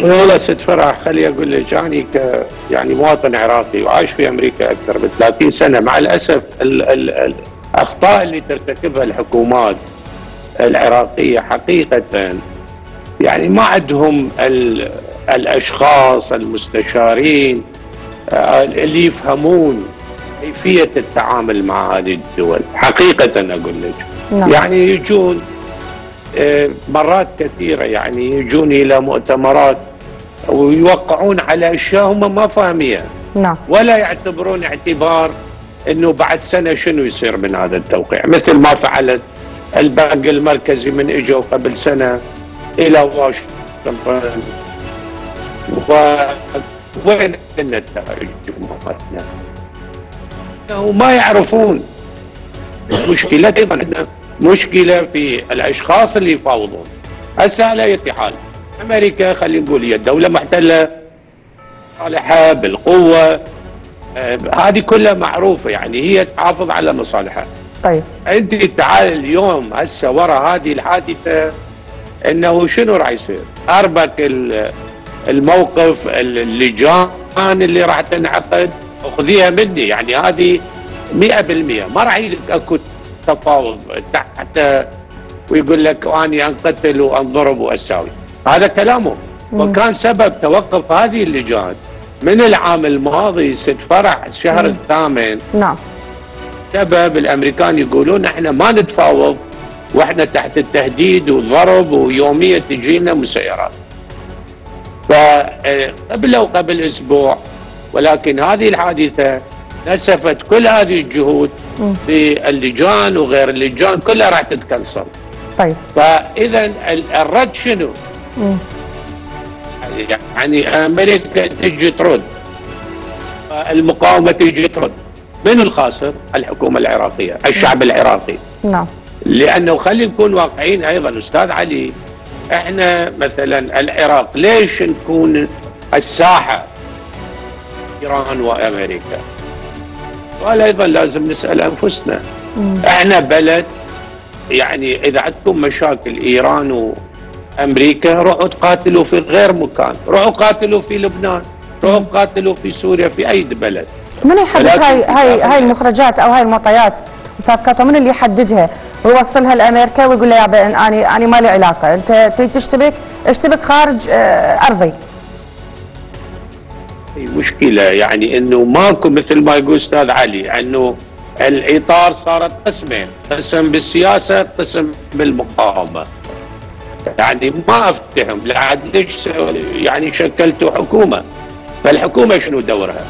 Speaker 4: والله ست فرح خلي أقول لك اني ك يعني مواطن عراقي وعايش في أمريكا أكثر من 30 سنة. مع الأسف ال ال الأخطاء اللي ترتكبها الحكومات العراقية حقيقة يعني ما عندهم ال الأشخاص المستشارين آه، اللي يفهمون كيفية التعامل مع هذه الدول؟ حقيقة أقول لك.
Speaker 1: نعم.
Speaker 4: يعني يجون آه، مرات كثيرة يعني يجون إلى مؤتمرات ويوقعون على أشياء هم ما فاهميها.
Speaker 1: نعم.
Speaker 4: ولا يعتبرون اعتبار أنه بعد سنة شنو يصير من هذا التوقيع. مثل ما فعلت البنك المركزي من إجوا قبل سنة إلى واشنطن. وين النتائج؟ مالتنا وما يعرفون. عندنا مشكلة في الأشخاص اللي يفاوضون. هسه على أي حال أمريكا خلينا نقول هي دولة محتلة صالحة بالقوة آه، هذه كلها معروفة يعني هي تحافظ على مصالحها.
Speaker 1: طيب.
Speaker 4: عندي تعال اليوم هسه ورا هذه الحادثة إنه شنو راح يصير؟ اربك ال- الموقف اللجان اللي راح تنعقد؟ خذيها مني يعني هذه 100% ما راح يجيك أكو تفاوض تحت ويقول لك أني أنقتل وأنضرب وأساوي. هذا كلامه. وكان سبب توقف هذه اللجان. من العام الماضي ست فرح الشهر الثامن.
Speaker 1: نعم.
Speaker 4: سبب الأمريكان يقولون إحنا ما نتفاوض وإحنا تحت التهديد وضرب ويوميا تجينا مسيرات. فقبل وقبل أسبوع ولكن هذه الحادثة نسفت كل هذه الجهود في اللجان وغير اللجان كلها راح تتكنسل.
Speaker 1: طيب.
Speaker 4: فإذا ال- الرد شنو؟ يعني أمريكا تجي ترد. المقاومة تجي ترد. من الخاسر؟ الحكومة العراقية، الشعب العراقي.
Speaker 1: نعم.
Speaker 4: لأنه خلينا نكون واقعيين أيضا أستاذ علي إحنا مثلا العراق ليش نكون الساحة ايران وأمريكا؟ سؤال أيضا لازم نسأل أنفسنا. إحنا بلد يعني إذا عندكم مشاكل إيران وأمريكا روحوا تقاتلوا في غير مكان، روحوا قاتلوا في لبنان، روحوا قاتلوا في سوريا في أي بلد.
Speaker 1: من يحدد هاي هاي هاي المخرجات أو هاي المعطيات؟ أستاذ كاتو من اللي يحددها؟ ويوصلها لأمريكا ويقول له يا بي أنا أنا ما لي علاقة. أنت تريد تشتبك؟ اشتبك خارج آه، أرضي.
Speaker 4: في مشكلة يعني إنه ماكو مثل ما يقول أستاذ علي إنه الإطار صارت قسمين قسم بالسياسة قسم بالمقاومة. يعني ما أفتهم ليش يعني شكلتوا حكومة؟ فالحكومة شنو دورها؟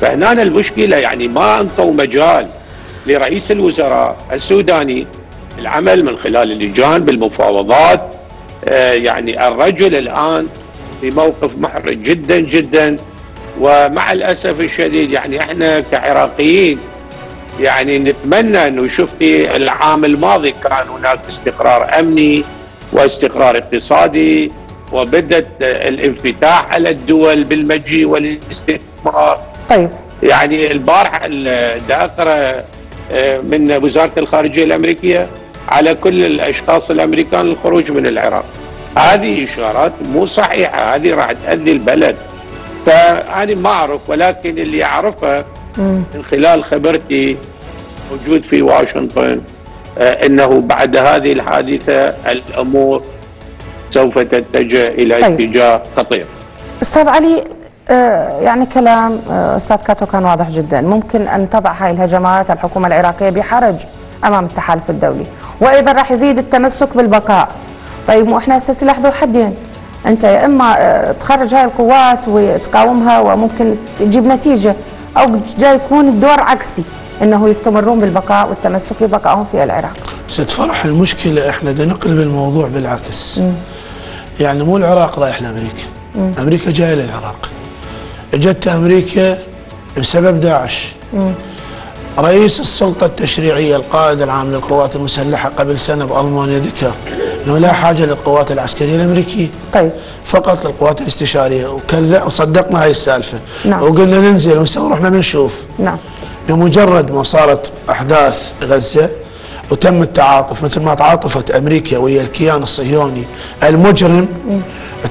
Speaker 4: فهنا المشكلة يعني ما أنطوا مجال لرئيس الوزراء السوداني العمل من خلال اللجان بالمفاوضات. آه، يعني الرجل الآن في موقف محرج جدا جدا. ومع الأسف الشديد يعني إحنا كعراقيين يعني نتمنى إنه شفتي العام الماضي كان هناك استقرار أمني واستقرار اقتصادي وبدت الانفتاح على الدول بالمجيء والاستثمار
Speaker 1: طيب
Speaker 4: يعني البارحة ال- دا اقرا آه، من وزارة الخارجية الأمريكية على كل الأشخاص الأمريكان للخروج من العراق. هذه إشارات مو صحيحة، هذه راح تأذي البلد. فانا ما اعرف ولكن اللي اعرفه من خلال خبرتي موجود في واشنطن آه، إنه بعد هذه الحادثة الأمور سوف تتجه إلى
Speaker 1: طيب.
Speaker 4: اتجاه خطير.
Speaker 1: أستاذ علي آه، يعني كلام آه، أستاذ كاتو كان واضح جدا ممكن أن تضع هاي الهجمات الحكومة العراقية بحرج أمام التحالف الدولي وأيضا راح يزيد التمسك بالبقاء طيب مو إحنا هسه سلاح ذو حدين أنت يا إما آه، تخرج هاي القوات وتقاومها وممكن تجيب نتيجة أو جاي يكون الدور عكسي إنه يستمرون بالبقاء والتمسك ببقائهم في العراق.
Speaker 2: ست فرح المشكلة إحنا بدنا نقلب الموضوع بالعكس. يعني مو العراق رايح لأمريكا. أمريكا جاية للعراق. إجت أمريكا بسبب داعش. رئيس السلطة التشريعية القائد العام للقوات المسلحة قبل سنة بألمانيا ذكر أنه لا حاجة للقوات العسكرية الأمريكية.
Speaker 1: طيب.
Speaker 2: فقط للقوات الاستشارية. وكلا وصدقنا هاي السالفة.
Speaker 1: نعم.
Speaker 2: وقلنا ننزل ونسوي رحنا بنشوف.
Speaker 1: نعم.
Speaker 2: بمجرد ما صارت أحداث غزة وتم التعاطف مثل ما تعاطفت أمريكا ويا الكيان الصهيوني المجرم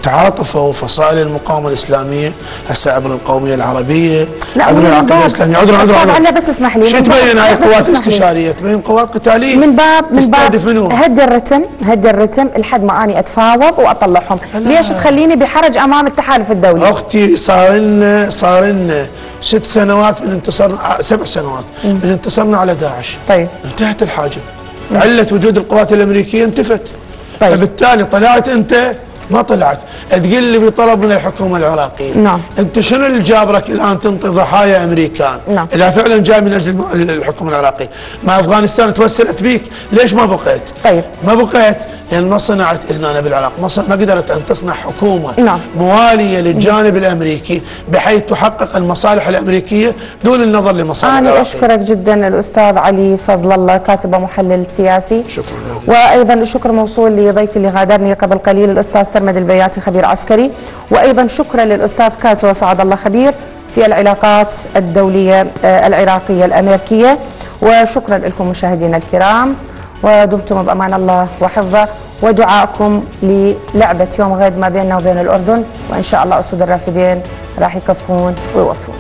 Speaker 2: تعاطفوا فصائل المقاومة الإسلامية هسه عبر القومية العربية عبر
Speaker 1: من العقيدة
Speaker 2: الإسلامية عذرا عذرا عذرا
Speaker 1: بس اسمح لي
Speaker 2: شو تبين هاي
Speaker 1: لي.
Speaker 2: الاستشاريه تبين قوات قتالية
Speaker 1: من باب من باب؟ هدي الرتم هدي الرتم لحد ما اني أتفاوض وأطلعهم
Speaker 2: لا.
Speaker 1: ليش تخليني بحرج أمام التحالف الدولي
Speaker 2: أختي صار لنا صار لنا ست سنوات من انتصرنا آه، سبع سنوات من انتصرنا على داعش.
Speaker 1: طيب.
Speaker 2: انتهت الحاجة. علة وجود القوات الأمريكية انتفت.
Speaker 1: طيب.
Speaker 2: فبالتالي طلعت أنت ما طلعت. تقول لي بطلب من الحكومة العراقية.
Speaker 1: نعم.
Speaker 2: أنت شنو اللي جابرك الآن تنطي ضحايا أمريكان؟
Speaker 1: نعم.
Speaker 2: إذا فعلا جاي من أجل الحكومة العراقية. ما أفغانستان توسلت بيك. ليش ما بقيت؟
Speaker 1: طيب.
Speaker 2: ما بقيت. لأن ما صنعت هنا بالعراق ما, قدرت أن تصنع حكومة
Speaker 1: نعم.
Speaker 2: موالية للجانب الأمريكي بحيث تحقق المصالح الأمريكية دون النظر لمصالح
Speaker 1: أنا
Speaker 2: العراقيه
Speaker 1: أشكرك جدا الأستاذ علي فضل الله كاتب ومحلل سياسي.
Speaker 2: شكرا لك.
Speaker 1: وأيضا الشكر موصول لضيفي اللي غادرني قبل قليل الأستاذ سرمد البياتي خبير عسكري. وأيضا شكرا للأستاذ كاتو سعد الله خبير في العلاقات الدولية آه، العراقية الأمريكية. وشكرا لكم مشاهدينا الكرام. ودمتم بأمان الله وحفظه ودعائكم للعبة يوم غد ما بيننا وبين الأردن وإن شاء الله أسود الرافدين راح يكفون ويوفون.